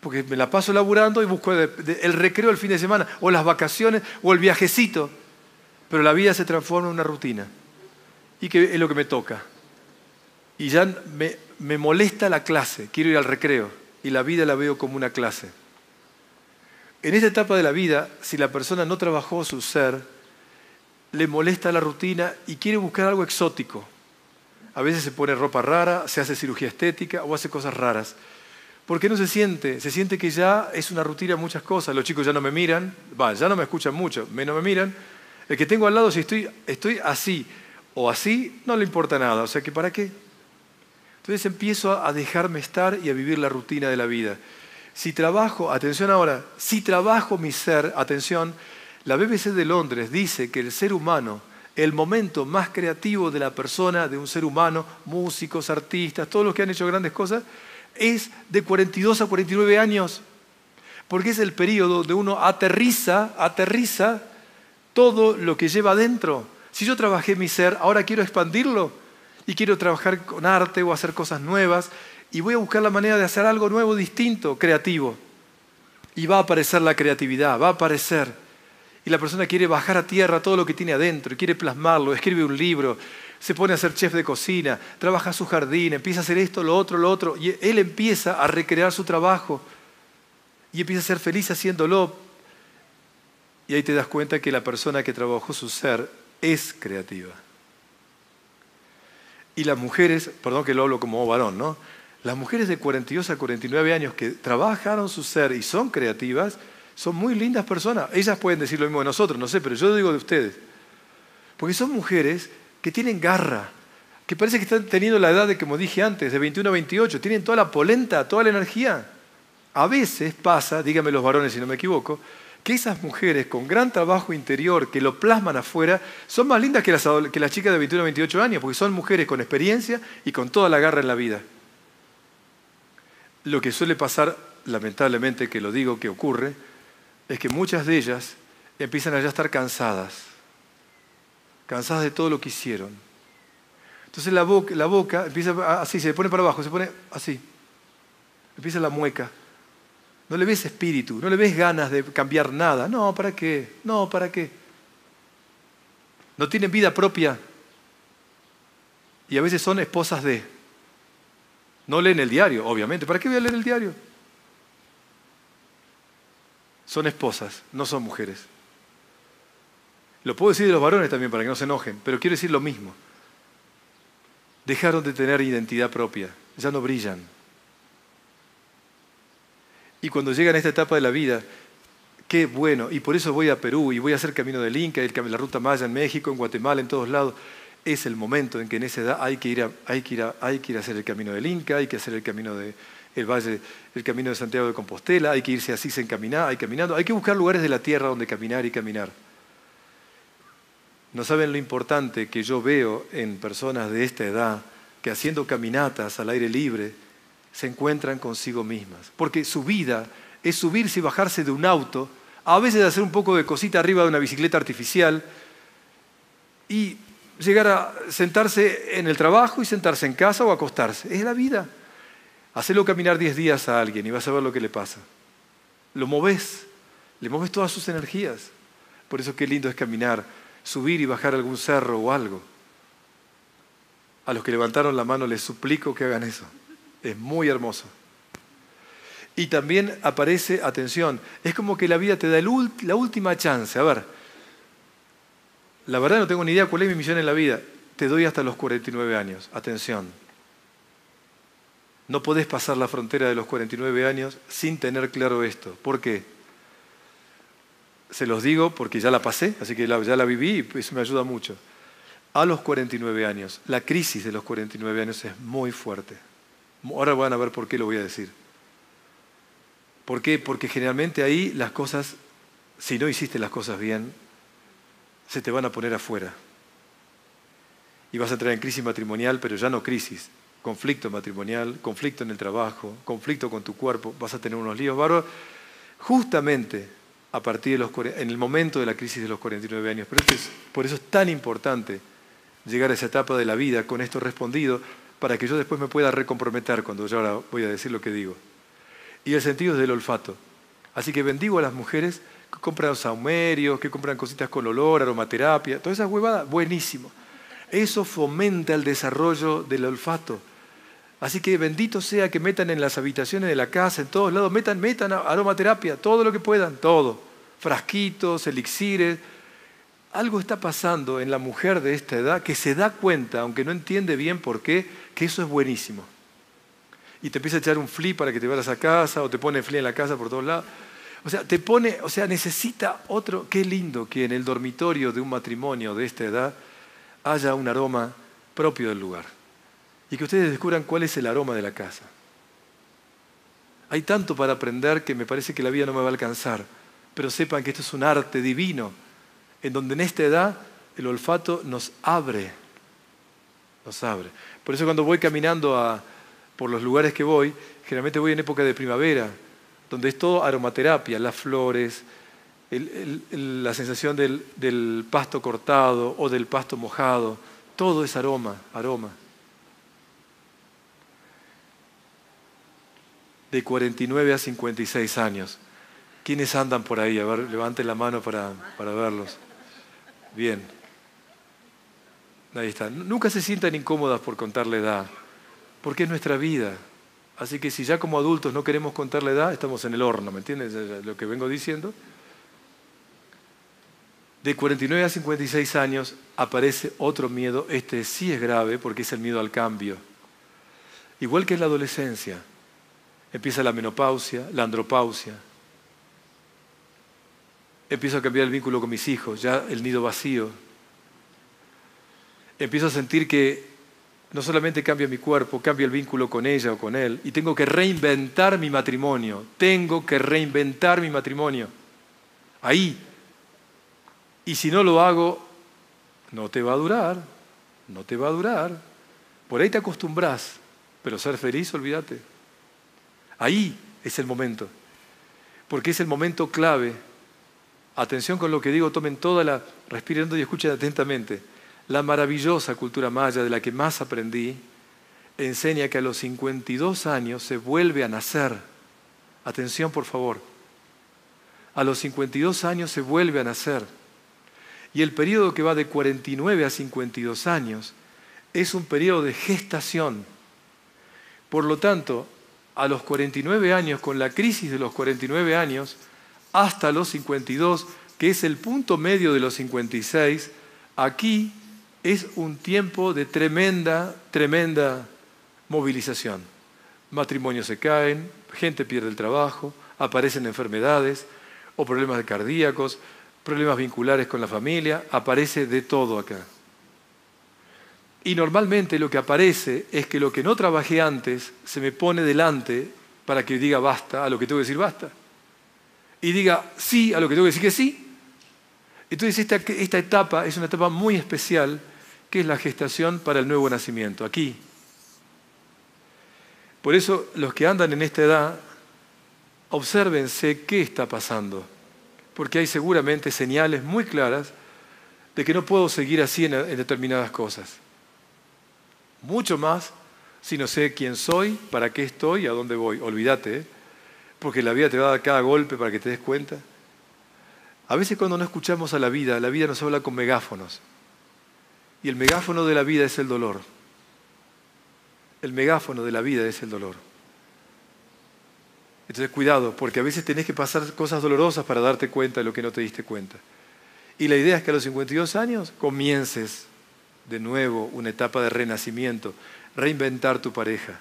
Porque me la paso laburando y busco el recreo el fin de semana, o las vacaciones, o el viajecito. Pero la vida se transforma en una rutina. Y que es lo que me toca. Y ya me, me molesta la clase, quiero ir al recreo. Y la vida la veo como una clase. En esta etapa de la vida, si la persona no trabajó su ser, le molesta la rutina y quiere buscar algo exótico. A veces se pone ropa rara, se hace cirugía estética o hace cosas raras. ¿Por qué no se siente? Se siente que ya es una rutina muchas cosas. Los chicos ya no me miran, va, ya no me escuchan mucho, menos me miran. El que tengo al lado, si estoy, estoy así o así, no le importa nada. O sea que, ¿para qué? Entonces empiezo a dejarme estar y a vivir la rutina de la vida. Si trabajo, atención ahora, si trabajo mi ser, atención, la BBC de Londres dice que el ser humano, el momento más creativo de la persona, de un ser humano, músicos, artistas, todos los que han hecho grandes cosas, es de 42 a 49 años. Porque es el periodo donde uno aterriza, aterriza todo lo que lleva adentro. Si yo trabajé mi ser, ahora quiero expandirlo y quiero trabajar con arte o hacer cosas nuevas y voy a buscar la manera de hacer algo nuevo, distinto, creativo. Y va a aparecer la creatividad, va a aparecer. Y la persona quiere bajar a tierra todo lo que tiene adentro, quiere plasmarlo, escribe un libro, se pone a ser chef de cocina, trabaja su jardín, empieza a hacer esto, lo otro, lo otro. Y él empieza a recrear su trabajo y empieza a ser feliz haciéndolo. Y ahí te das cuenta que la persona que trabajó su ser es creativa. Y las mujeres, perdón que lo hablo como varón, ¿no? Las mujeres de 42 a 49 años que trabajaron su ser y son creativas, son muy lindas personas. Ellas pueden decir lo mismo de nosotros, no sé, pero yo digo de ustedes. Porque son mujeres que tienen garra, que parece que están teniendo la edad de, como dije antes, de 21 a 28, tienen toda la polenta, toda la energía. A veces pasa, díganme los varones si no me equivoco, que esas mujeres con gran trabajo interior que lo plasman afuera son más lindas que las, que las chicas de 21 a 28 años, porque son mujeres con experiencia y con toda la garra en la vida lo que suele pasar, lamentablemente que lo digo que ocurre, es que muchas de ellas empiezan a ya estar cansadas, cansadas de todo lo que hicieron. Entonces la boca, la boca empieza así, se pone para abajo, se pone así, empieza la mueca. No le ves espíritu, no le ves ganas de cambiar nada. No, ¿para qué? No, ¿para qué? No tienen vida propia. Y a veces son esposas de. No leen el diario, obviamente. ¿Para qué voy a leer el diario? Son esposas, no son mujeres. Lo puedo decir de los varones también para que no se enojen, pero quiero decir lo mismo. Dejaron de tener identidad propia, ya no brillan. Y cuando llegan a esta etapa de la vida, qué bueno, y por eso voy a Perú y voy a hacer camino del Inca, la ruta Maya en México, en Guatemala, en todos lados es el momento en que en esa edad hay que ir a, hay que ir hay que ir a hacer el camino del Inca, hay que hacer el camino de el valle, el camino de Santiago de Compostela, hay que irse así sin caminar, hay caminando, hay que buscar lugares de la tierra donde caminar y caminar. No saben lo importante que yo veo en personas de esta edad que haciendo caminatas al aire libre se encuentran consigo mismas, porque su vida es subirse y bajarse de un auto, a veces hacer un poco de cosita arriba de una bicicleta artificial y llegar a sentarse en el trabajo y sentarse en casa o acostarse. Es la vida. Hacelo caminar 10 días a alguien y vas a ver lo que le pasa. Lo moves, le moves todas sus energías. Por eso qué lindo es caminar, subir y bajar algún cerro o algo. A los que levantaron la mano les suplico que hagan eso. Es muy hermoso. Y también aparece, atención, es como que la vida te da la última chance. A ver, la verdad no tengo ni idea cuál es mi misión en la vida. Te doy hasta los 49 años. Atención. No podés pasar la frontera de los 49 años sin tener claro esto. ¿Por qué? Se los digo porque ya la pasé, así que ya la viví y eso me ayuda mucho. A los 49 años, la crisis de los 49 años es muy fuerte. Ahora van a ver por qué lo voy a decir. ¿Por qué? Porque generalmente ahí las cosas, si no hiciste las cosas bien, se te van a poner afuera. Y vas a entrar en crisis matrimonial, pero ya no crisis, conflicto matrimonial, conflicto en el trabajo, conflicto con tu cuerpo, vas a tener unos líos bárbaros, justamente a partir de los, en el momento de la crisis de los 49 años. Pero por eso es tan importante llegar a esa etapa de la vida con esto respondido para que yo después me pueda recomprometer cuando yo ahora voy a decir lo que digo. Y el sentido es del olfato. Así que bendigo a las mujeres que compran saumerios, que compran cositas con olor, aromaterapia, todas esas huevadas, buenísimo. Eso fomenta el desarrollo del olfato. Así que bendito sea que metan en las habitaciones de la casa, en todos lados, metan, metan aromaterapia, todo lo que puedan, todo. Frasquitos, elixires. Algo está pasando en la mujer de esta edad que se da cuenta, aunque no entiende bien por qué, que eso es buenísimo. Y te empieza a echar un flip para que te vayas a casa, o te pone flip en la casa por todos lados. O sea, te pone, o sea, necesita otro. Qué lindo que en el dormitorio de un matrimonio de esta edad haya un aroma propio del lugar y que ustedes descubran cuál es el aroma de la casa. Hay tanto para aprender que me parece que la vida no me va a alcanzar, pero sepan que esto es un arte divino, en donde en esta edad el olfato nos abre, nos abre. Por eso cuando voy caminando por los lugares que voy, generalmente voy en época de primavera, donde es todo aromaterapia, las flores, la sensación del pasto cortado o del pasto mojado, todo es aroma, aroma. de 49 a 56 años. ¿Quiénes andan por ahí? A ver, levanten la mano para, para verlos. Bien. Ahí está. Nunca se sientan incómodas por contar la edad, porque es nuestra vida. Así que si ya como adultos no queremos contar la edad, estamos en el horno, ¿me entiendes? Lo que vengo diciendo. De 49 a 56 años aparece otro miedo. Este sí es grave porque es el miedo al cambio. Igual que en la adolescencia. Empieza la menopausia, la andropausia. Empiezo a cambiar el vínculo con mis hijos, ya el nido vacío. Empiezo a sentir que no solamente cambia mi cuerpo, cambia el vínculo con ella o con él. Y tengo que reinventar mi matrimonio. Tengo que reinventar mi matrimonio. Ahí. Y si no lo hago, no te va a durar. No te va a durar. Por ahí te acostumbras. Pero ser feliz, olvídate. Ahí es el momento, porque es el momento clave. Atención con lo que digo, tomen toda la, respirando y escuchen atentamente. La maravillosa cultura maya de la que más aprendí enseña que a los 52 años se vuelve a nacer. Atención, por favor. A los 52 años se vuelve a nacer. Y el periodo que va de 49 a 52 años es un periodo de gestación. Por lo tanto, a los 49 años, con la crisis de los 49 años, hasta los 52, que es el punto medio de los 56, aquí es un tiempo de tremenda, tremenda movilización. Matrimonios se caen, gente pierde el trabajo, aparecen enfermedades o problemas cardíacos, problemas vinculares con la familia, aparece de todo acá. Y normalmente lo que aparece es que lo que no trabajé antes se me pone delante para que diga basta a lo que tengo que decir basta. Y diga sí a lo que tengo que decir que sí. Entonces esta, esta etapa es una etapa muy especial que es la gestación para el nuevo nacimiento, aquí. Por eso los que andan en esta edad, obsérvense qué está pasando, porque hay seguramente señales muy claras de que no puedo seguir así en determinadas cosas mucho más si no sé quién soy, para qué estoy a dónde voy. Olvídate, ¿eh? porque la vida te va a dar cada golpe para que te des cuenta. A veces cuando no escuchamos a la vida, la vida nos habla con megáfonos. Y el megáfono de la vida es el dolor. El megáfono de la vida es el dolor. Entonces cuidado, porque a veces tenés que pasar cosas dolorosas para darte cuenta de lo que no te diste cuenta. Y la idea es que a los 52 años comiences de nuevo una etapa de renacimiento, reinventar tu pareja,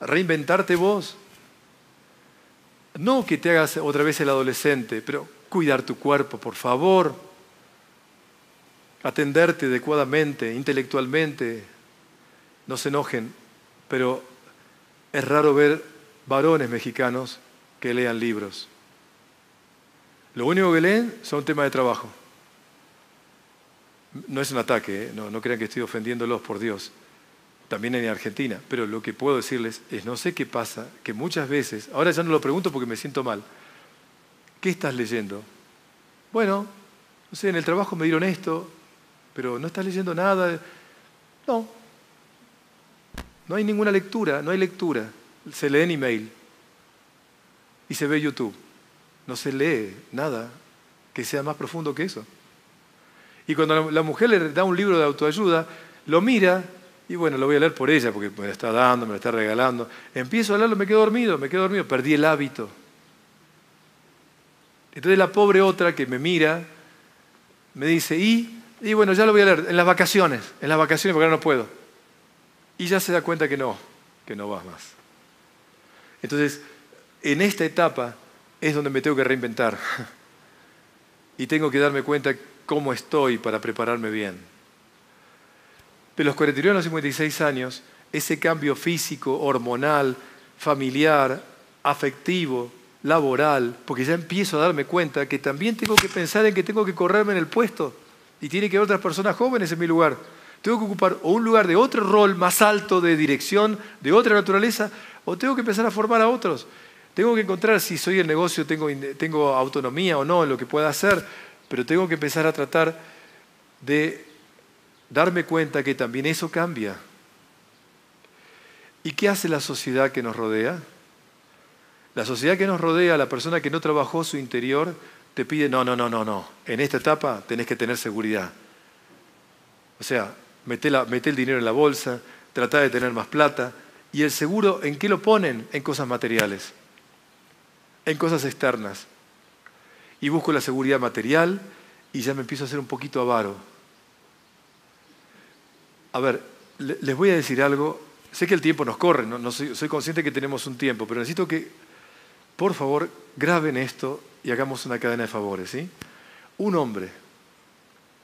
reinventarte vos. No que te hagas otra vez el adolescente, pero cuidar tu cuerpo, por favor, atenderte adecuadamente, intelectualmente, no se enojen, pero es raro ver varones mexicanos que lean libros. Lo único que leen son temas de trabajo. No es un ataque, ¿eh? no, no crean que estoy ofendiéndolos por Dios. también en Argentina, pero lo que puedo decirles es, no sé qué pasa, que muchas veces, ahora ya no lo pregunto porque me siento mal, ¿qué estás leyendo? Bueno, no sé, en el trabajo me dieron esto, pero no estás leyendo nada. No, no hay ninguna lectura, no hay lectura. Se lee en email y se ve YouTube. No se lee nada que sea más profundo que eso. Y cuando la mujer le da un libro de autoayuda, lo mira y bueno, lo voy a leer por ella, porque me lo está dando, me lo está regalando. Empiezo a leerlo, me quedo dormido, me quedo dormido, perdí el hábito. Entonces la pobre otra que me mira, me dice, y, y bueno, ya lo voy a leer, en las vacaciones, en las vacaciones porque ahora no puedo. Y ya se da cuenta que no, que no vas más. Entonces, en esta etapa es donde me tengo que reinventar. <laughs> Y tengo que darme cuenta cómo estoy para prepararme bien. De los 41 a los 56 años, ese cambio físico, hormonal, familiar, afectivo, laboral, porque ya empiezo a darme cuenta que también tengo que pensar en que tengo que correrme en el puesto y tiene que haber otras personas jóvenes en mi lugar. Tengo que ocupar o un lugar de otro rol más alto de dirección, de otra naturaleza, o tengo que empezar a formar a otros. Tengo que encontrar si soy el negocio, tengo, tengo autonomía o no en lo que pueda hacer, pero tengo que empezar a tratar de darme cuenta que también eso cambia. ¿Y qué hace la sociedad que nos rodea? La sociedad que nos rodea, la persona que no trabajó su interior, te pide, no, no, no, no, no, en esta etapa tenés que tener seguridad. O sea, mete, el dinero en la bolsa, trata de tener más plata. ¿Y el seguro en qué lo ponen? En cosas materiales, en cosas externas y busco la seguridad material y ya me empiezo a hacer un poquito avaro. A ver, les voy a decir algo. Sé que el tiempo nos corre, no, soy, soy, consciente que tenemos un tiempo, pero necesito que, por favor, graben esto y hagamos una cadena de favores. ¿sí? Un hombre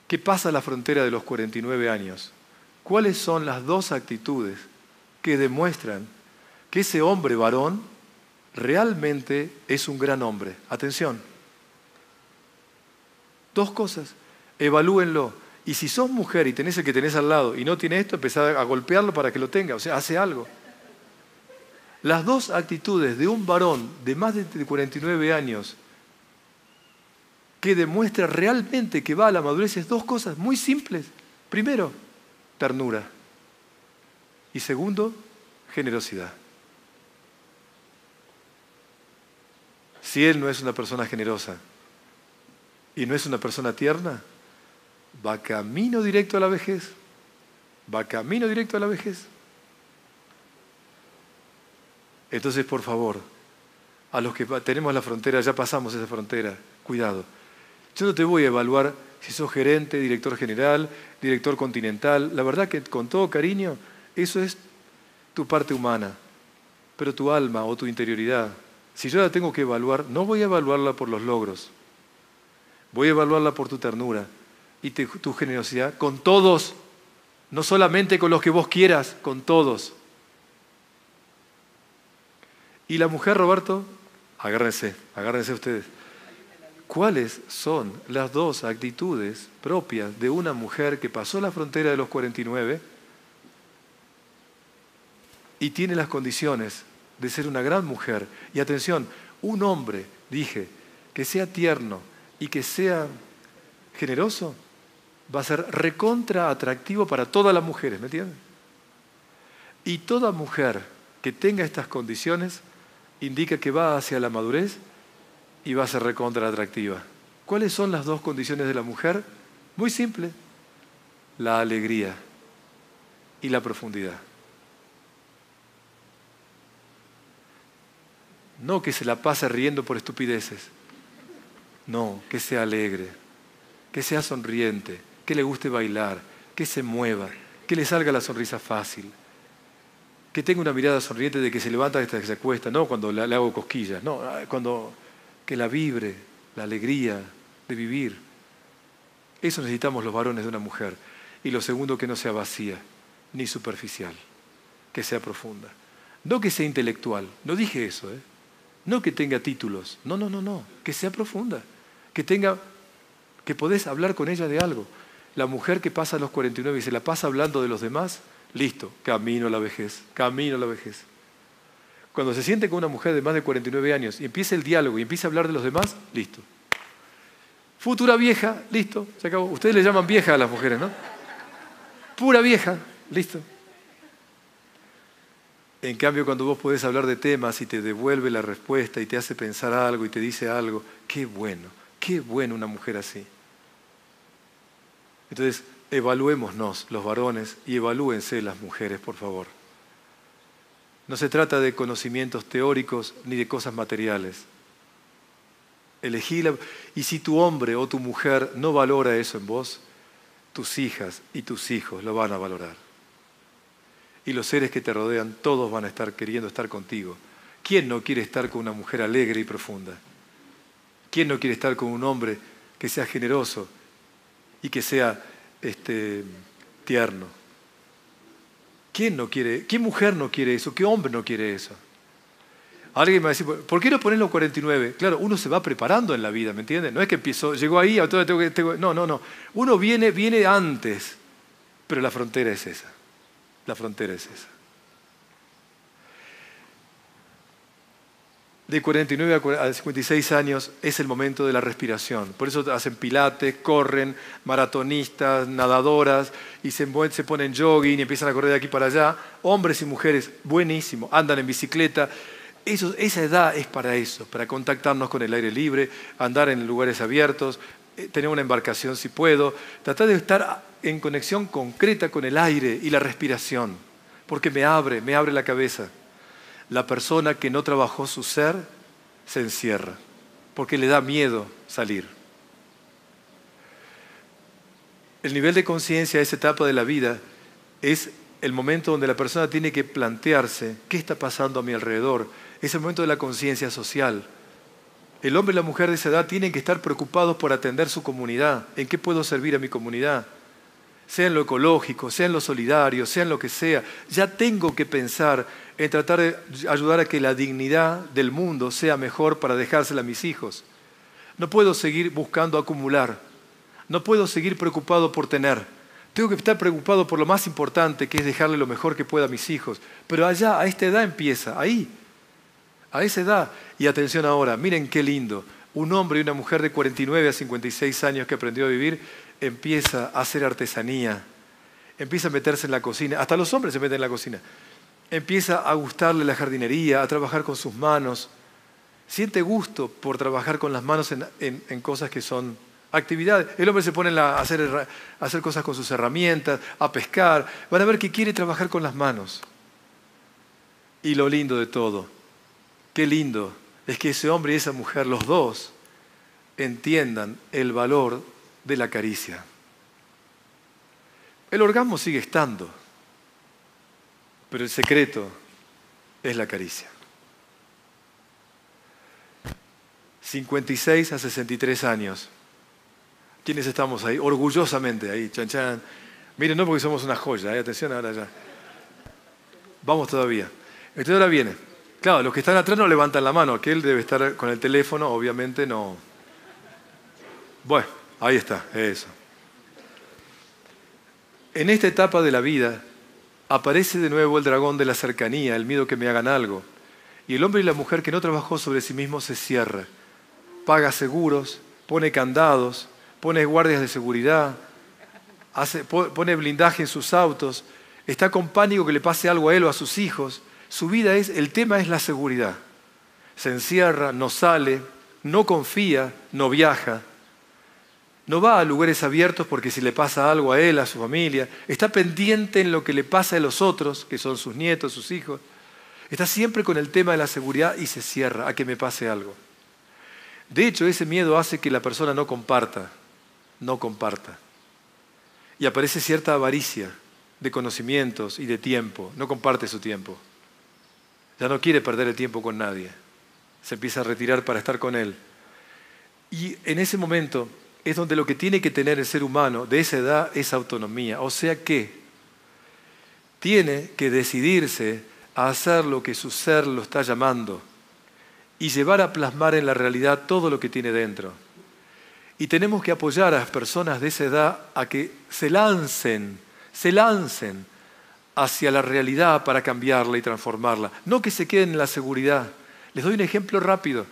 que pasa la frontera de los 49 años, ¿cuáles son las dos actitudes que demuestran que ese hombre varón realmente es un gran hombre? Atención Dos cosas. Evalúenlo. Y si sos mujer y tenés el que tenés al lado y no tiene esto, empezá a golpearlo para que lo tenga. O sea, hace algo. Las dos actitudes de un varón de más de 49 años que demuestra realmente que va a la madurez es dos cosas muy simples. Primero, ternura. Y segundo, generosidad. Si él no es una persona generosa, y no es una persona tierna, va camino directo a la vejez. Va camino directo a la vejez. Entonces, por favor, a los que tenemos la frontera, ya pasamos esa frontera, cuidado. Yo no te voy a evaluar si sos gerente, director general, director continental. La verdad que con todo cariño, eso es tu parte humana. Pero tu alma o tu interioridad, si yo la tengo que evaluar, no voy a evaluarla por los logros, Voy a evaluarla por tu ternura y tu generosidad con todos, no solamente con los que vos quieras, con todos. Y la mujer, Roberto, agárrense, agárrense ustedes. ¿Cuáles son las dos actitudes propias de una mujer que pasó la frontera de los 49 y tiene las condiciones de ser una gran mujer? Y atención, un hombre, dije, que sea tierno, y que sea generoso, va a ser recontra atractivo para todas las mujeres, ¿me entienden? Y toda mujer que tenga estas condiciones indica que va hacia la madurez y va a ser recontra atractiva. ¿Cuáles son las dos condiciones de la mujer? Muy simple, la alegría y la profundidad. No que se la pase riendo por estupideces. No, que sea alegre, que sea sonriente, que le guste bailar, que se mueva, que le salga la sonrisa fácil, que tenga una mirada sonriente de que se levanta hasta que se acuesta, no cuando le, hago cosquillas, no, cuando que la vibre, la alegría de vivir. Eso necesitamos los varones de una mujer. Y lo segundo, que no sea vacía ni superficial, que sea profunda. No que sea intelectual, no dije eso, ¿eh? no que tenga títulos, no, no, no, no, que sea profunda que tenga, que podés hablar con ella de algo. La mujer que pasa a los 49 y se la pasa hablando de los demás, listo, camino a la vejez, camino a la vejez. Cuando se siente con una mujer de más de 49 años y empieza el diálogo y empieza a hablar de los demás, listo. Futura vieja, listo, se acabó. Ustedes le llaman vieja a las mujeres, ¿no? Pura vieja, listo. En cambio, cuando vos podés hablar de temas y te devuelve la respuesta y te hace pensar algo y te dice algo, qué bueno, qué bueno una mujer así. Entonces, evaluémonos los varones y evalúense las mujeres, por favor. No se trata de conocimientos teóricos ni de cosas materiales. Elegí y si tu hombre o tu mujer no valora eso en vos, tus hijas y tus hijos lo van a valorar y los seres que te rodean, todos van a estar queriendo estar contigo. ¿Quién no quiere estar con una mujer alegre y profunda? ¿Quién no quiere estar con un hombre que sea generoso y que sea este, tierno? ¿Quién no quiere? ¿Qué mujer no quiere eso? ¿Qué hombre no quiere eso? Alguien me va a decir, ¿por qué no pones los 49? Claro, uno se va preparando en la vida, ¿me entiendes? No es que empezó, llegó ahí, ahora tengo que... no, no, no. Uno viene, viene antes, pero la frontera es esa. La frontera es esa. De 49 a 56 años es el momento de la respiración. Por eso hacen pilates, corren, maratonistas, nadadoras, y se, ponen jogging y empiezan a correr de aquí para allá. Hombres y mujeres, buenísimo, andan en bicicleta. esa edad es para eso, para contactarnos con el aire libre, andar en lugares abiertos, eh, tener una embarcación si puedo, tratar de estar en conexión concreta con el aire y la respiración, porque me abre, me abre la cabeza. La persona que no trabajó su ser se encierra, porque le da miedo salir. El nivel de conciencia de esa etapa de la vida es el momento donde la persona tiene que plantearse qué está pasando a mi alrededor. Es el momento de la conciencia social. El hombre y la mujer de esa edad tienen que estar preocupados por atender su comunidad. ¿En qué puedo servir a mi comunidad? Sea en lo ecológico, sea en lo solidario, sea en lo que sea, ya tengo que pensar en tratar de ayudar a que la dignidad del mundo sea mejor para dejársela a mis hijos. No puedo seguir buscando acumular, no puedo seguir preocupado por tener. Tengo que estar preocupado por lo más importante, que es dejarle lo mejor que pueda a mis hijos. Pero allá, a esta edad empieza, ahí, a esa edad. Y atención ahora, miren qué lindo. Un hombre y una mujer de 49 a 56 años que aprendió a vivir empieza a hacer artesanía, empieza a meterse en la cocina, hasta los hombres se meten en la cocina, empieza a gustarle la jardinería, a trabajar con sus manos, siente gusto por trabajar con las manos en, cosas que son actividades. El hombre se pone a hacer, a hacer cosas con sus herramientas, a pescar, van a ver que quiere trabajar con las manos. Y lo lindo de todo, qué lindo, es que ese hombre y esa mujer, los dos, entiendan el valor de la caricia. El orgasmo sigue estando, pero el secreto es la caricia. 56 a 63 años. ¿Quiénes estamos ahí? Orgullosamente ahí, chan chan. Miren, no porque somos una joya, ¿eh? atención ahora ya. Vamos todavía. Entonces ahora viene. Claro, los que están atrás no levantan la mano, aquel debe estar con el teléfono, obviamente no. Bueno. Ahí está, eso. En esta etapa de la vida aparece de nuevo el dragón de la cercanía, el miedo que me hagan algo. Y el hombre y la mujer que no trabajó sobre sí mismo se cierra. Paga seguros, pone candados, pone guardias de seguridad, pone blindaje en sus autos, está con pánico que le pase algo a él o a sus hijos. Su vida es, el tema es la seguridad. Se encierra, no sale, no confía, no viaja, no va a lugares abiertos porque si le pasa algo a él, a su familia, está pendiente en lo que le pasa a los otros, que son sus nietos, sus hijos. Está siempre con el tema de la seguridad y se cierra a que me pase algo. De hecho, ese miedo hace que la persona no comparta, no comparta. Y aparece cierta avaricia de conocimientos y de tiempo, no comparte su tiempo. Ya no quiere perder el tiempo con nadie. Se empieza a retirar para estar con él. Y en ese momento es donde lo que tiene que tener el ser humano de esa edad es autonomía. O sea que tiene que decidirse a hacer lo que su ser lo está llamando y llevar a plasmar en la realidad todo lo que tiene dentro. Y tenemos que apoyar a las personas de esa edad a que se lancen, se lancen hacia la realidad para cambiarla y transformarla. No que se queden en la seguridad. Les doy un ejemplo rápido.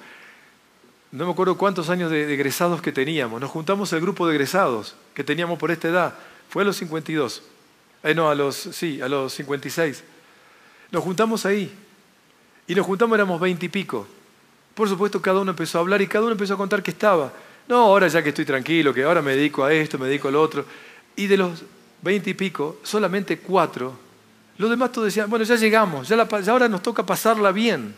No me acuerdo cuántos años de, egresados que teníamos. Nos juntamos el grupo de egresados que teníamos por esta edad. Fue a los 52. Eh, no, a los, sí, a los 56. Nos juntamos ahí. Y nos juntamos, éramos 20 y pico. Por supuesto, cada uno empezó a hablar y cada uno empezó a contar que estaba. No, ahora ya que estoy tranquilo, que ahora me dedico a esto, me dedico a lo otro. Y de los 20 y pico, solamente cuatro los demás todos decían, bueno, ya llegamos, ya, ahora nos toca pasarla bien.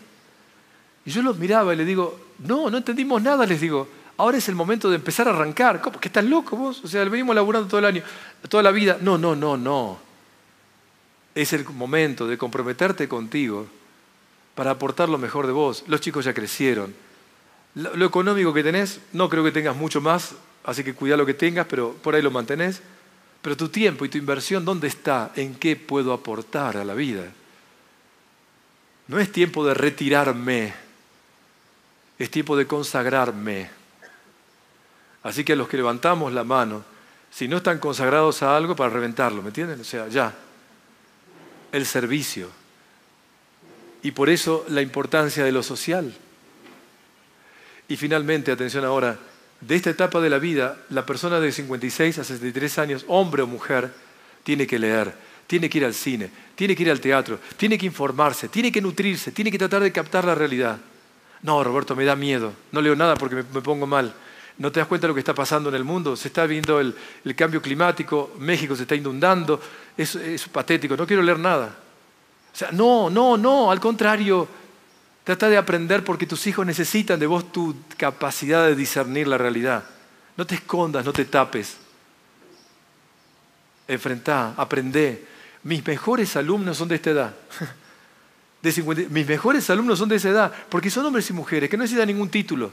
Y yo los miraba y les digo, no, no entendimos nada, les digo, ahora es el momento de empezar a arrancar. ¿Cómo? ¿Que estás loco vos? O sea, venimos laburando todo el año, toda la vida. No, no, no, no. Es el momento de comprometerte contigo para aportar lo mejor de vos. Los chicos ya crecieron. Lo económico que tenés, no creo que tengas mucho más, así que cuida lo que tengas, pero por ahí lo mantenés. Pero tu tiempo y tu inversión, ¿dónde está? ¿En qué puedo aportar a la vida? No es tiempo de retirarme, es tiempo de consagrarme. Así que los que levantamos la mano, si no están consagrados a algo, para reventarlo, ¿me entienden? O sea, ya. El servicio. Y por eso la importancia de lo social. Y finalmente, atención ahora, de esta etapa de la vida, la persona de 56 a 63 años, hombre o mujer, tiene que leer, tiene que ir al cine, tiene que ir al teatro, tiene que informarse, tiene que nutrirse, tiene que tratar de captar la realidad. No, Roberto, me da miedo, no leo nada porque me, pongo mal. ¿No te das cuenta de lo que está pasando en el mundo? Se está viendo el, cambio climático, México se está inundando, es, patético, no quiero leer nada. O sea, no, no, no, al contrario, Trata de aprender porque tus hijos necesitan de vos tu capacidad de discernir la realidad. No te escondas, no te tapes. Enfrentá, aprendé. Mis mejores alumnos son de esta edad. <laughs> Mis mejores alumnos son de esa edad, porque son hombres y mujeres que no necesitan ningún título, no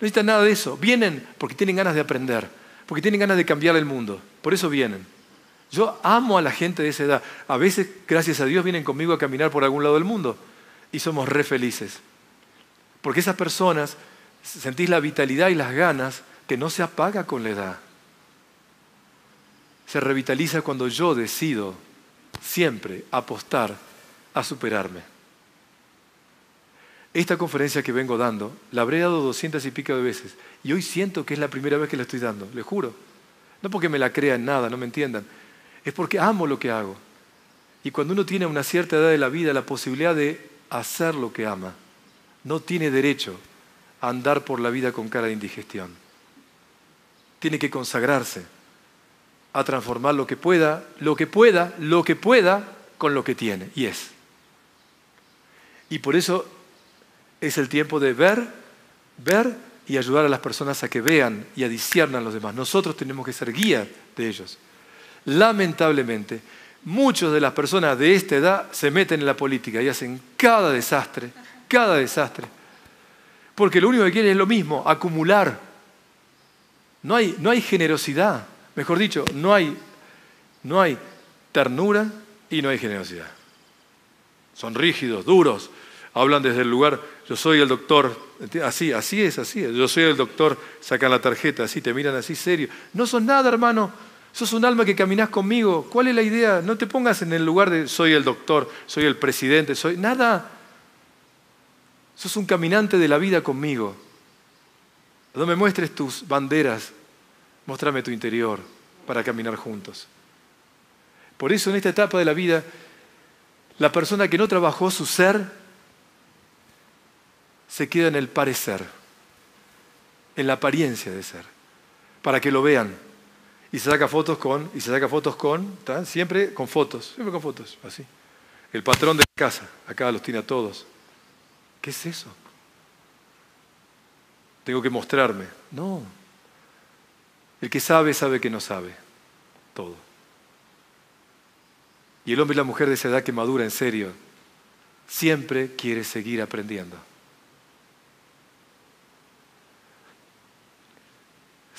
necesitan nada de eso. Vienen porque tienen ganas de aprender, porque tienen ganas de cambiar el mundo. Por eso vienen. Yo amo a la gente de esa edad. A veces, gracias a Dios, vienen conmigo a caminar por algún lado del mundo y somos re felices. Porque esas personas sentís la vitalidad y las ganas que no se apaga con la edad. Se revitaliza cuando yo decido siempre apostar a superarme. Esta conferencia que vengo dando, la habré dado doscientas y pico de veces y hoy siento que es la primera vez que la estoy dando, le juro. No porque me la crea en nada, no me entiendan. Es porque amo lo que hago. Y cuando uno tiene una cierta edad de la vida la posibilidad de hacer lo que ama, no tiene derecho a andar por la vida con cara de indigestión. Tiene que consagrarse a transformar lo que pueda, lo que pueda, lo que pueda con lo que tiene, y es. Y por eso es el tiempo de ver, ver y ayudar a las personas a que vean y a disciernan los demás. Nosotros tenemos que ser guías de ellos. Lamentablemente, Muchas de las personas de esta edad se meten en la política y hacen cada desastre, cada desastre. Porque lo único que quieren es lo mismo, acumular. No hay, no hay generosidad, mejor dicho, no hay, no hay ternura y no hay generosidad. Son rígidos, duros, hablan desde el lugar, yo soy el doctor, así, así es, así es, yo soy el doctor, sacan la tarjeta, así, te miran así serio. No son nada, hermano, Sos un alma que caminás conmigo. ¿Cuál es la idea? No te pongas en el lugar de soy el doctor, soy el presidente, soy nada. Sos un caminante de la vida conmigo. No me muestres tus banderas, muéstrame tu interior para caminar juntos. Por eso en esta etapa de la vida, la persona que no trabajó su ser se queda en el parecer, en la apariencia de ser, para que lo vean y se saca fotos con, y se saca fotos con, siempre con fotos, siempre con fotos, así. El patrón de la casa, acá los tiene a todos. ¿Qué es eso? Tengo que mostrarme. No. El que sabe, sabe que no sabe. Todo. Y el hombre y la mujer de esa edad que madura en serio, siempre quiere seguir aprendiendo.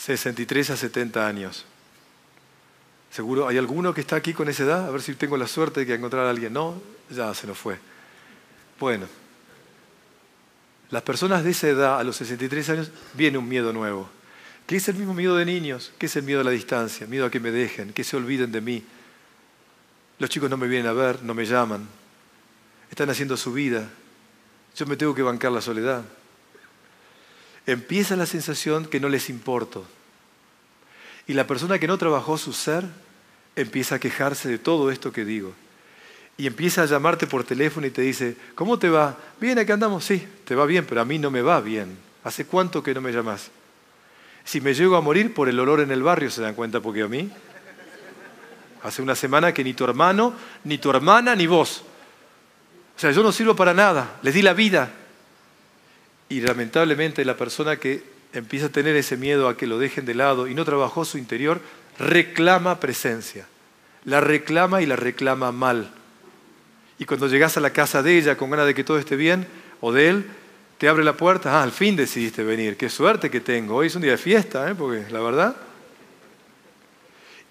63 a 70 años. Seguro, ¿hay alguno que está aquí con esa edad? A ver si tengo la suerte de encontrar a alguien. No, ya se nos fue. Bueno, las personas de esa edad, a los 63 años, viene un miedo nuevo. Que es el mismo miedo de niños, que es el miedo a la distancia, miedo a que me dejen, que se olviden de mí. los chicos no me vienen a ver, no me llaman, están haciendo su vida, yo me tengo que bancar la soledad. Empieza la sensación que no les importo. Y la persona que no trabajó su ser empieza a quejarse de todo esto que digo. Y empieza a llamarte por teléfono y te dice, ¿cómo te va? Bien, acá andamos, sí, te va bien, pero a mí no me va bien. ¿Hace cuánto que no me llamas? Si me llego a morir por el olor en el barrio, se dan cuenta porque a mí. Hace una semana que ni tu hermano, ni tu hermana, ni vos. O sea, yo no sirvo para nada, les di la vida. Y lamentablemente la persona que empieza a tener ese miedo a que lo dejen de lado y no trabajó su interior, reclama presencia. La reclama y la reclama mal. Y cuando llegas a la casa de ella con ganas de que todo esté bien, o de él, te abre la puerta, ah, al fin decidiste venir, qué suerte que tengo, hoy es un día de fiesta, ¿eh? porque la verdad.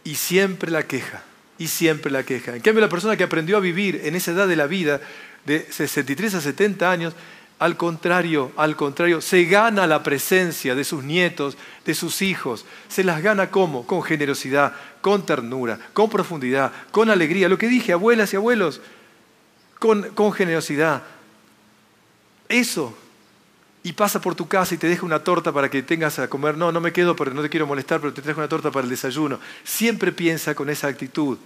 Y siempre la queja, y siempre la queja. En cambio, la persona que aprendió a vivir en esa edad de la vida, de 63 a 70 años, al contrario, al contrario, se gana la presencia de sus nietos, de sus hijos. Se las gana cómo? Con generosidad, con ternura, con profundidad, con alegría. Lo que dije, abuelas y abuelos, con, con generosidad. Eso. Y pasa por tu casa y te deja una torta para que tengas a comer. No, no me quedo porque no te quiero molestar, pero te trajo una torta para el desayuno. Siempre piensa con esa actitud.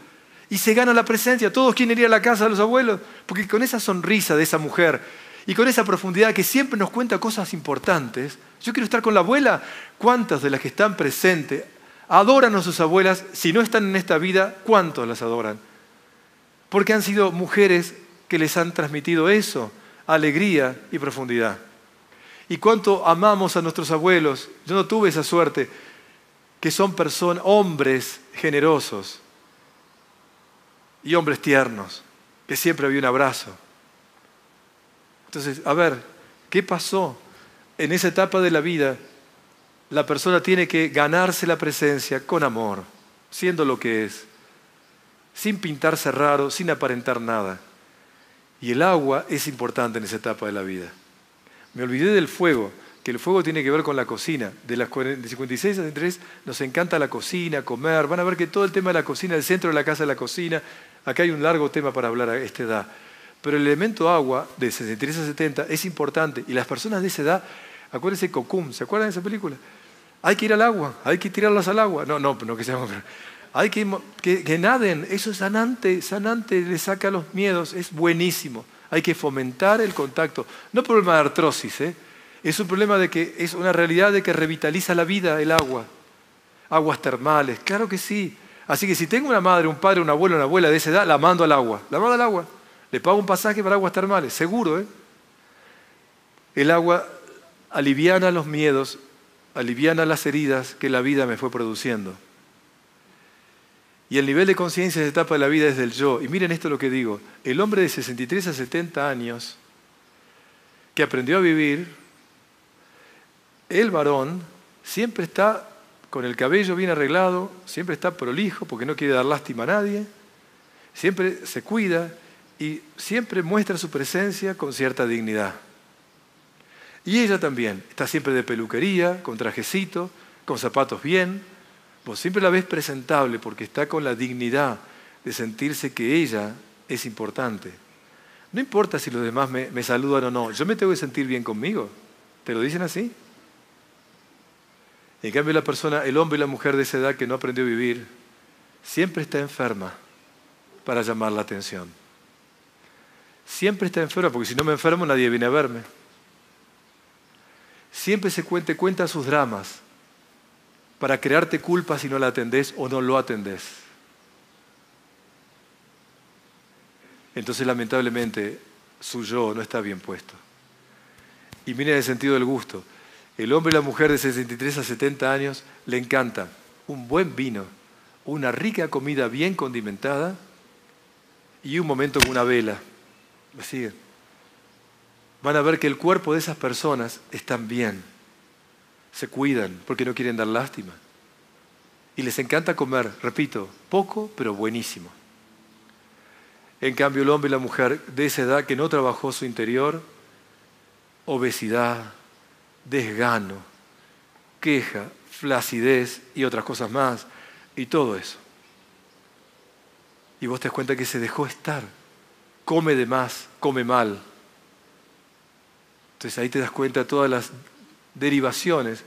Y se gana la presencia. Todos quieren ir a la casa de los abuelos. Porque con esa sonrisa de esa mujer y con esa profundidad que siempre nos cuenta cosas importantes. Yo quiero estar con la abuela. ¿Cuántas de las que están presentes adoran a sus abuelas? Si no están en esta vida, ¿cuántos las adoran? Porque han sido mujeres que les han transmitido eso, alegría y profundidad. Y cuánto amamos a nuestros abuelos. Yo no tuve esa suerte, que son personas, hombres generosos y hombres tiernos, que siempre había un abrazo entonces, a ver, ¿qué pasó? En esa etapa de la vida, la persona tiene que ganarse la presencia con amor, siendo lo que es, sin pintarse raro, sin aparentar nada. Y el agua es importante en esa etapa de la vida. Me olvidé del fuego, que el fuego tiene que ver con la cocina. De las 56 a 63 nos encanta la cocina, comer. Van a ver que todo el tema de la cocina, el centro de la casa de la cocina, acá hay un largo tema para hablar a esta edad. Pero el elemento agua de 63 a 70 es importante. Y las personas de esa edad, acuérdense Cocum, ¿se acuerdan de esa película? Hay que ir al agua, hay que tirarlas al agua. No, no, no que seamos. Hay que, que, naden, eso es sanante, sanante, le saca los miedos, es buenísimo. Hay que fomentar el contacto. No problema de artrosis, ¿eh? es un problema de que es una realidad de que revitaliza la vida el agua. Aguas termales, claro que sí. Así que si tengo una madre, un padre, un abuelo, una abuela de esa edad, la mando al agua. La mando al agua. Le pago un pasaje para aguas termales, seguro, ¿eh? El agua aliviana los miedos, aliviana las heridas que la vida me fue produciendo. Y el nivel de conciencia de etapa de la vida es del yo. Y miren esto lo que digo. El hombre de 63 a 70 años que aprendió a vivir, el varón siempre está con el cabello bien arreglado, siempre está prolijo porque no quiere dar lástima a nadie, siempre se cuida, y siempre muestra su presencia con cierta dignidad. Y ella también, está siempre de peluquería, con trajecito, con zapatos bien. Vos siempre la ves presentable porque está con la dignidad de sentirse que ella es importante. No importa si los demás me, me saludan o no, yo me tengo que sentir bien conmigo. ¿Te lo dicen así? En cambio, la persona, el hombre y la mujer de esa edad que no aprendió a vivir, siempre está enferma para llamar la atención siempre está enferma, porque si no me enfermo nadie viene a verme. Siempre se cuente, cuenta sus dramas para crearte culpa si no la atendés o no lo atendés. Entonces, lamentablemente, su yo no está bien puesto. Y miren el sentido del gusto. El hombre y la mujer de 63 a 70 años le encanta un buen vino, una rica comida bien condimentada y un momento con una vela siguen. Van a ver que el cuerpo de esas personas están bien, se cuidan porque no quieren dar lástima. Y les encanta comer, repito, poco pero buenísimo. En cambio, el hombre y la mujer de esa edad que no trabajó su interior, obesidad, desgano, queja, flacidez y otras cosas más, y todo eso. Y vos te das cuenta que se dejó estar. Come de más, come mal. Entonces ahí te das cuenta de todas las derivaciones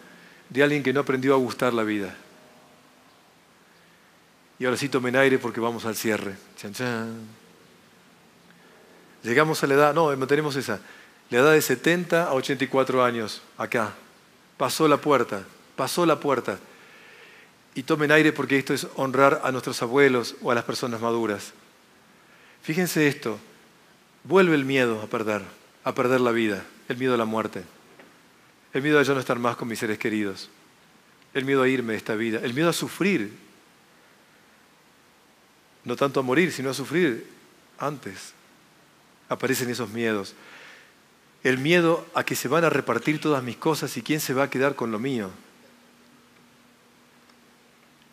de alguien que no aprendió a gustar la vida. Y ahora sí tomen aire porque vamos al cierre. Chan, chan. Llegamos a la edad, no, mantenemos esa, la edad de 70 a 84 años, acá. Pasó la puerta, pasó la puerta. Y tomen aire porque esto es honrar a nuestros abuelos o a las personas maduras. Fíjense esto, vuelve el miedo a perder, a perder la vida, el miedo a la muerte, el miedo a ya no estar más con mis seres queridos, el miedo a irme de esta vida, el miedo a sufrir no tanto a morir, sino a sufrir antes. Aparecen esos miedos. El miedo a que se van a repartir todas mis cosas y quién se va a quedar con lo mío.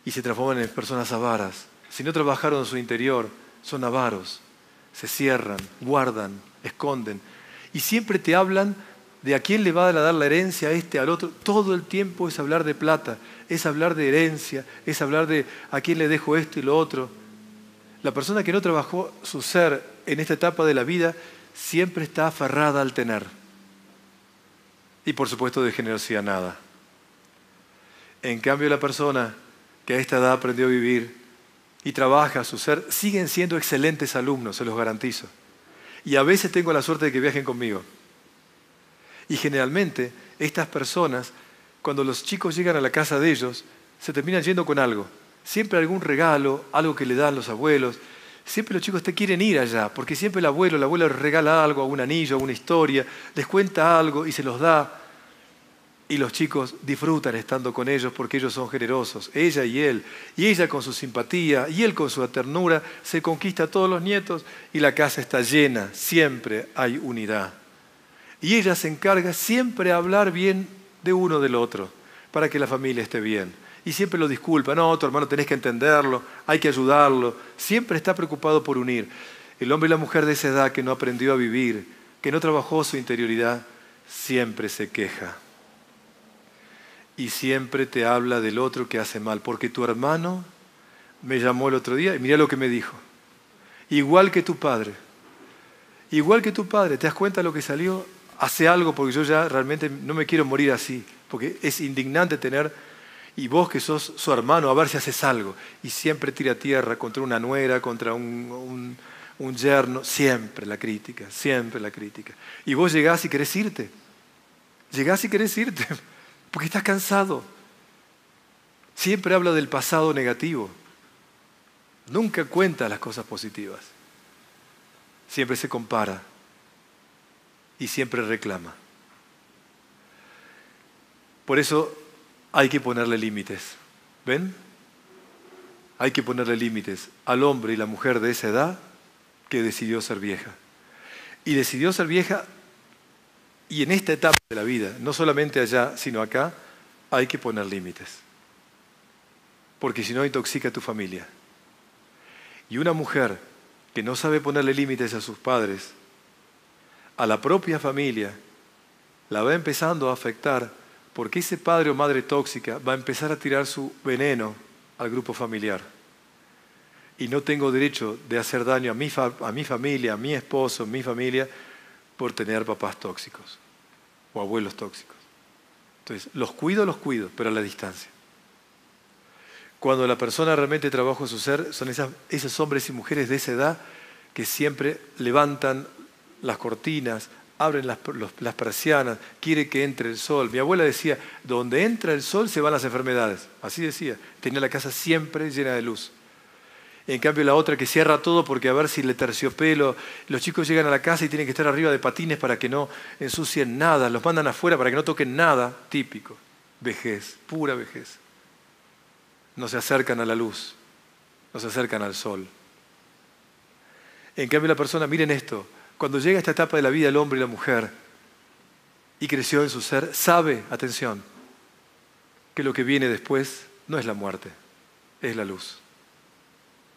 Y se transforman en personas avaras. Si no trabajaron en su interior, son avaros. Se cierran, guardan, esconden. Y siempre te hablan de a quién le va a dar la herencia a este, al otro. Todo el tiempo es hablar de plata, es hablar de herencia, es hablar de a quién le dejo esto y lo otro. La persona que no trabajó su ser en esta etapa de la vida siempre está aferrada al tener. Y por supuesto de generosidad nada. En cambio la persona que a esta edad aprendió a vivir y trabaja su ser, siguen siendo excelentes alumnos, se los garantizo. Y a veces tengo la suerte de que viajen conmigo. Y generalmente estas personas, cuando los chicos llegan a la casa de ellos, se terminan yendo con algo siempre algún regalo, algo que le dan los abuelos. Siempre los chicos te quieren ir allá, porque siempre el abuelo, la abuela les regala algo, algún anillo, alguna historia, les cuenta algo y se los da. Y los chicos disfrutan estando con ellos porque ellos son generosos, ella y él. Y ella con su simpatía y él con su ternura se conquista a todos los nietos y la casa está llena, siempre hay unidad. Y ella se encarga siempre de hablar bien de uno del otro para que la familia esté bien y siempre lo disculpa. No, tu hermano tenés que entenderlo, hay que ayudarlo. Siempre está preocupado por unir. El hombre y la mujer de esa edad que no aprendió a vivir, que no trabajó su interioridad, siempre se queja. Y siempre te habla del otro que hace mal. Porque tu hermano me llamó el otro día y mira lo que me dijo. Igual que tu padre. Igual que tu padre. ¿Te das cuenta de lo que salió? Hace algo porque yo ya realmente no me quiero morir así. Porque es indignante tener y vos que sos su hermano, a ver si haces algo. Y siempre tira tierra contra una nuera, contra un, yerno, siempre la crítica, siempre la crítica. Y vos llegás y querés irte, llegás y querés irte, porque estás cansado. Siempre habla del pasado negativo, nunca cuenta las cosas positivas. Siempre se compara y siempre reclama. Por eso hay que ponerle límites. ¿Ven? Hay que ponerle límites al hombre y la mujer de esa edad que decidió ser vieja. Y decidió ser vieja y en esta etapa de la vida, no solamente allá, sino acá, hay que poner límites. Porque si no, intoxica a tu familia. Y una mujer que no sabe ponerle límites a sus padres, a la propia familia, la va empezando a afectar porque ese padre o madre tóxica va a empezar a tirar su veneno al grupo familiar. Y no tengo derecho de hacer daño a mi, a mi familia, a mi esposo, a mi familia, por tener papás tóxicos o abuelos tóxicos. Entonces, los cuido, los cuido, pero a la distancia. Cuando la persona realmente trabaja en su ser, son esos hombres y mujeres de esa edad que siempre levantan las cortinas, abren las, las persianas, quiere que entre el sol. Mi abuela decía, donde entra el sol se van las enfermedades. Así decía, tenía la casa siempre llena de luz. En cambio la otra que cierra todo porque a ver si le terciopelo, los chicos llegan a la casa y tienen que estar arriba de patines para que no ensucien nada, los mandan afuera para que no toquen nada, típico. Vejez, pura vejez. No se acercan a la luz, no se acercan al sol. En cambio la persona, miren esto, cuando llega a esta etapa de la vida el hombre y la mujer y creció en su ser, sabe, atención, que lo que viene después no es la muerte, es la luz.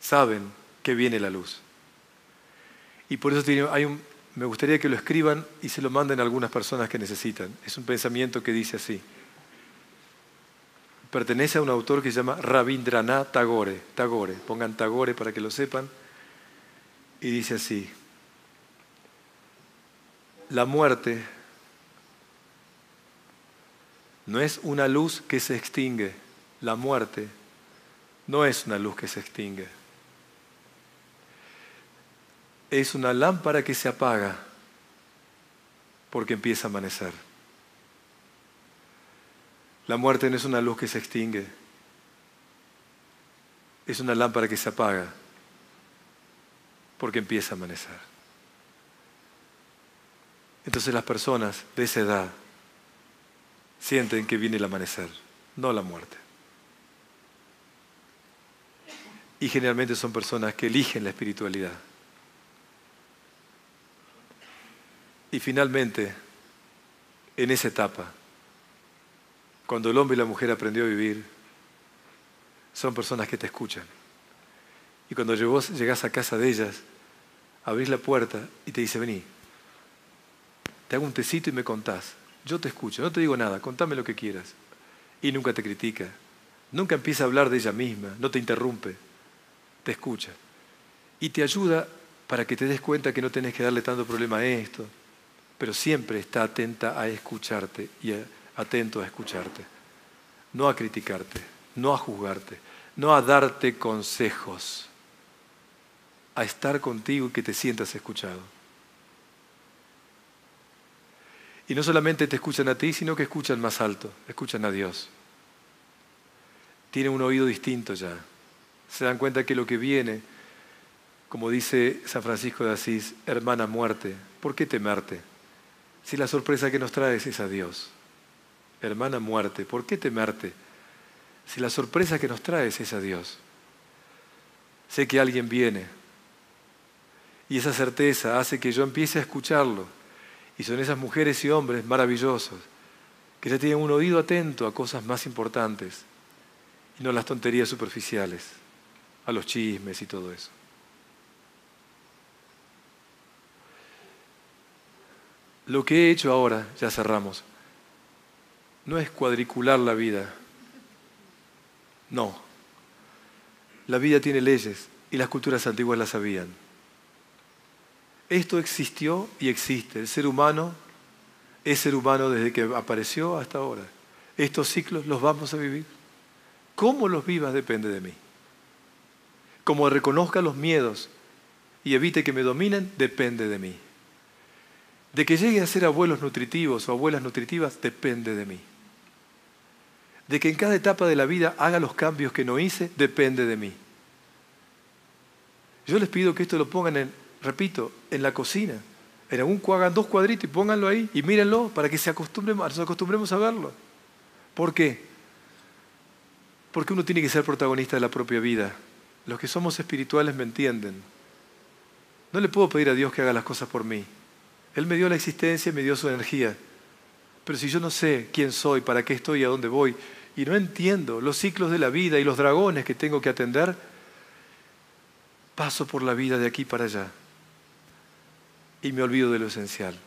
Saben que viene la luz. Y por eso hay un, me gustaría que lo escriban y se lo manden a algunas personas que necesitan. Es un pensamiento que dice así. Pertenece a un autor que se llama Rabindranath Tagore. Tagore, pongan Tagore para que lo sepan. y dice así, la muerte no es una luz que se extingue, la muerte no es una luz que se extingue, es una lámpara que se apaga porque empieza a amanecer. La muerte no es una luz que se extingue, es una lámpara que se apaga porque empieza a amanecer. Entonces las personas de esa edad sienten que viene el amanecer, no la muerte. Y generalmente son personas que eligen la espiritualidad. Y finalmente, en esa etapa, cuando el hombre y la mujer aprendió a vivir, son personas que te escuchan. Y cuando llegas a casa de ellas, abrís la puerta y te dice, vení, te hago un tecito y me contás. Yo te escucho, no te digo nada, contame lo que quieras. Y nunca te critica, nunca empieza a hablar de ella misma, no te interrumpe, te escucha. Y te ayuda para que te des cuenta que no tenés que darle tanto problema a esto, pero siempre está atenta a escucharte y atento a escucharte, no a criticarte, no a juzgarte, no a darte consejos, a estar contigo y que te sientas escuchado. Y no solamente te escuchan a ti, sino que escuchan más alto, escuchan a Dios. Tienen un oído distinto ya. Se dan cuenta que lo que viene, como dice San Francisco de Asís, hermana muerte, ¿por qué temerte? Si la sorpresa que nos traes es a Dios. Hermana muerte, ¿por qué temerte? Si la sorpresa que nos traes es a Dios. Sé que alguien viene y esa certeza hace que yo empiece a escucharlo y son esas mujeres y hombres maravillosos que ya tienen un oído atento a cosas más importantes y no a las tonterías superficiales, a los chismes y todo eso. Lo que he hecho ahora, ya cerramos, no es cuadricular la vida. No. La vida tiene leyes y las culturas antiguas las sabían. Esto existió y existe. El ser humano es ser humano desde que apareció hasta ahora. Estos ciclos los vamos a vivir. Cómo los vivas depende de mí. Cómo reconozca los miedos y evite que me dominen depende de mí. De que llegue a ser abuelos nutritivos o abuelas nutritivas depende de mí. De que en cada etapa de la vida haga los cambios que no hice depende de mí. Yo les pido que esto lo pongan en, repito, en la cocina. En algún hagan dos cuadritos y pónganlo ahí y mírenlo para que se acostumbremos, nos acostumbremos a verlo. ¿Por qué? Porque uno tiene que ser protagonista de la propia vida. Los que somos espirituales me entienden. No le puedo pedir a Dios que haga las cosas por mí. Él me dio la existencia y me dio su energía. Pero si yo no sé quién soy, para qué estoy a dónde voy, y no entiendo los ciclos de la vida y los dragones que tengo que atender, paso por la vida de aquí para allá y me olvido de lo esencial.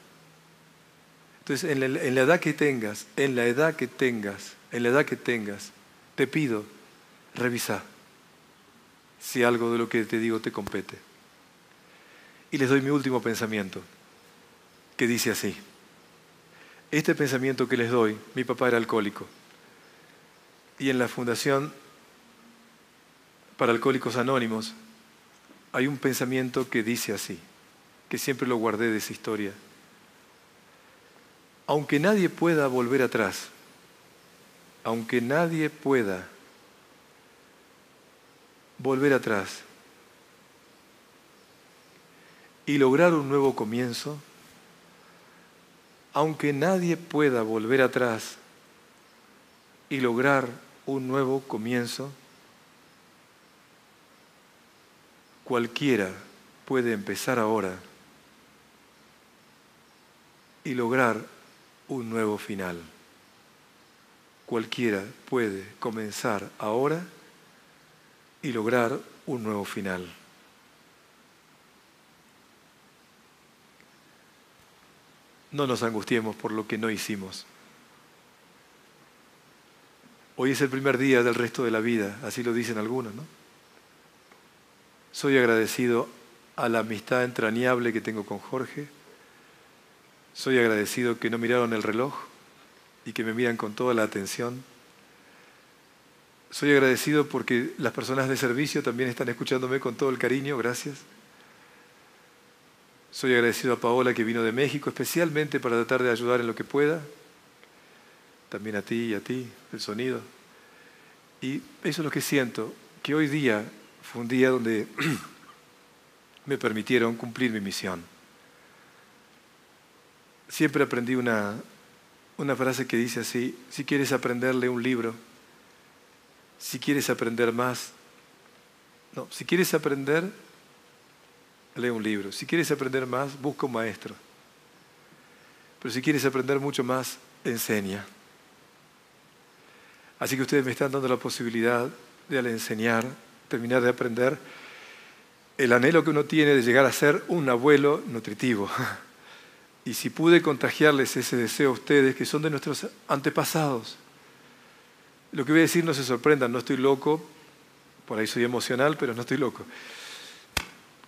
Entonces, en la, edad que tengas, en la edad que tengas, en la edad que tengas, te pido, revisa si algo de lo que te digo te compete. Y les doy mi último pensamiento, que dice así. Este pensamiento que les doy, mi papá era alcohólico. Y en la Fundación para Alcohólicos Anónimos hay un pensamiento que dice así que siempre lo guardé de esa historia. Aunque nadie pueda volver atrás, aunque nadie pueda volver atrás y lograr un nuevo comienzo, aunque nadie pueda volver atrás y lograr un nuevo comienzo, cualquiera puede empezar ahora y lograr un nuevo final. Cualquiera puede comenzar ahora y lograr un nuevo final. No nos angustiemos por lo que no hicimos. Hoy es el primer día del resto de la vida, así lo dicen algunos, ¿no? Soy agradecido a la amistad entrañable que tengo con Jorge. Soy agradecido que no miraron el reloj y que me miran con toda la atención. Soy agradecido porque las personas de servicio también están escuchándome con todo el cariño, gracias. Soy agradecido a Paola que vino de México especialmente para tratar de ayudar en lo que pueda. También a ti y a ti, el sonido. Y eso es lo que siento, que hoy día fue un día donde <clears throat> me permitieron cumplir mi misión. Siempre aprendí una, una frase que dice así, si quieres aprenderle un libro, si quieres aprender más, no, si quieres aprender lee un libro. Si quieres aprender más, busca un maestro. Pero si quieres aprender mucho más, enseña. Así que ustedes me están dando la posibilidad de al enseñar, terminar de aprender, el anhelo que uno tiene de llegar a ser un abuelo nutritivo. <laughs> Y si pude contagiarles ese deseo a ustedes, que son de nuestros antepasados, lo que voy a decir no se sorprendan, no estoy loco, por ahí soy emocional, pero no estoy loco.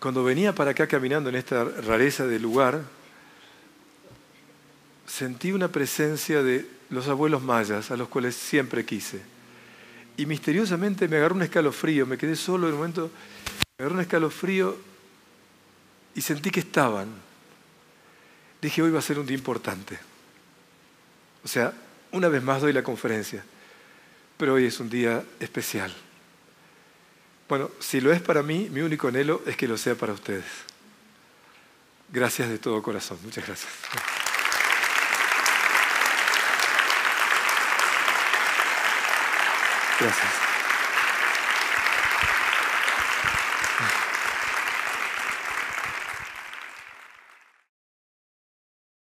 Cuando venía para acá caminando en esta rareza de lugar, sentí una presencia de los abuelos mayas a los cuales siempre quise. Y misteriosamente me agarró un escalofrío, me quedé solo en un momento, me agarró un escalofrío y sentí que estaban. Dije, hoy va a ser un día importante. O sea, una vez más doy la conferencia, pero hoy es un día especial. Bueno, si lo es para mí, mi único anhelo es que lo sea para ustedes. Gracias de todo corazón. Muchas gracias. Gracias.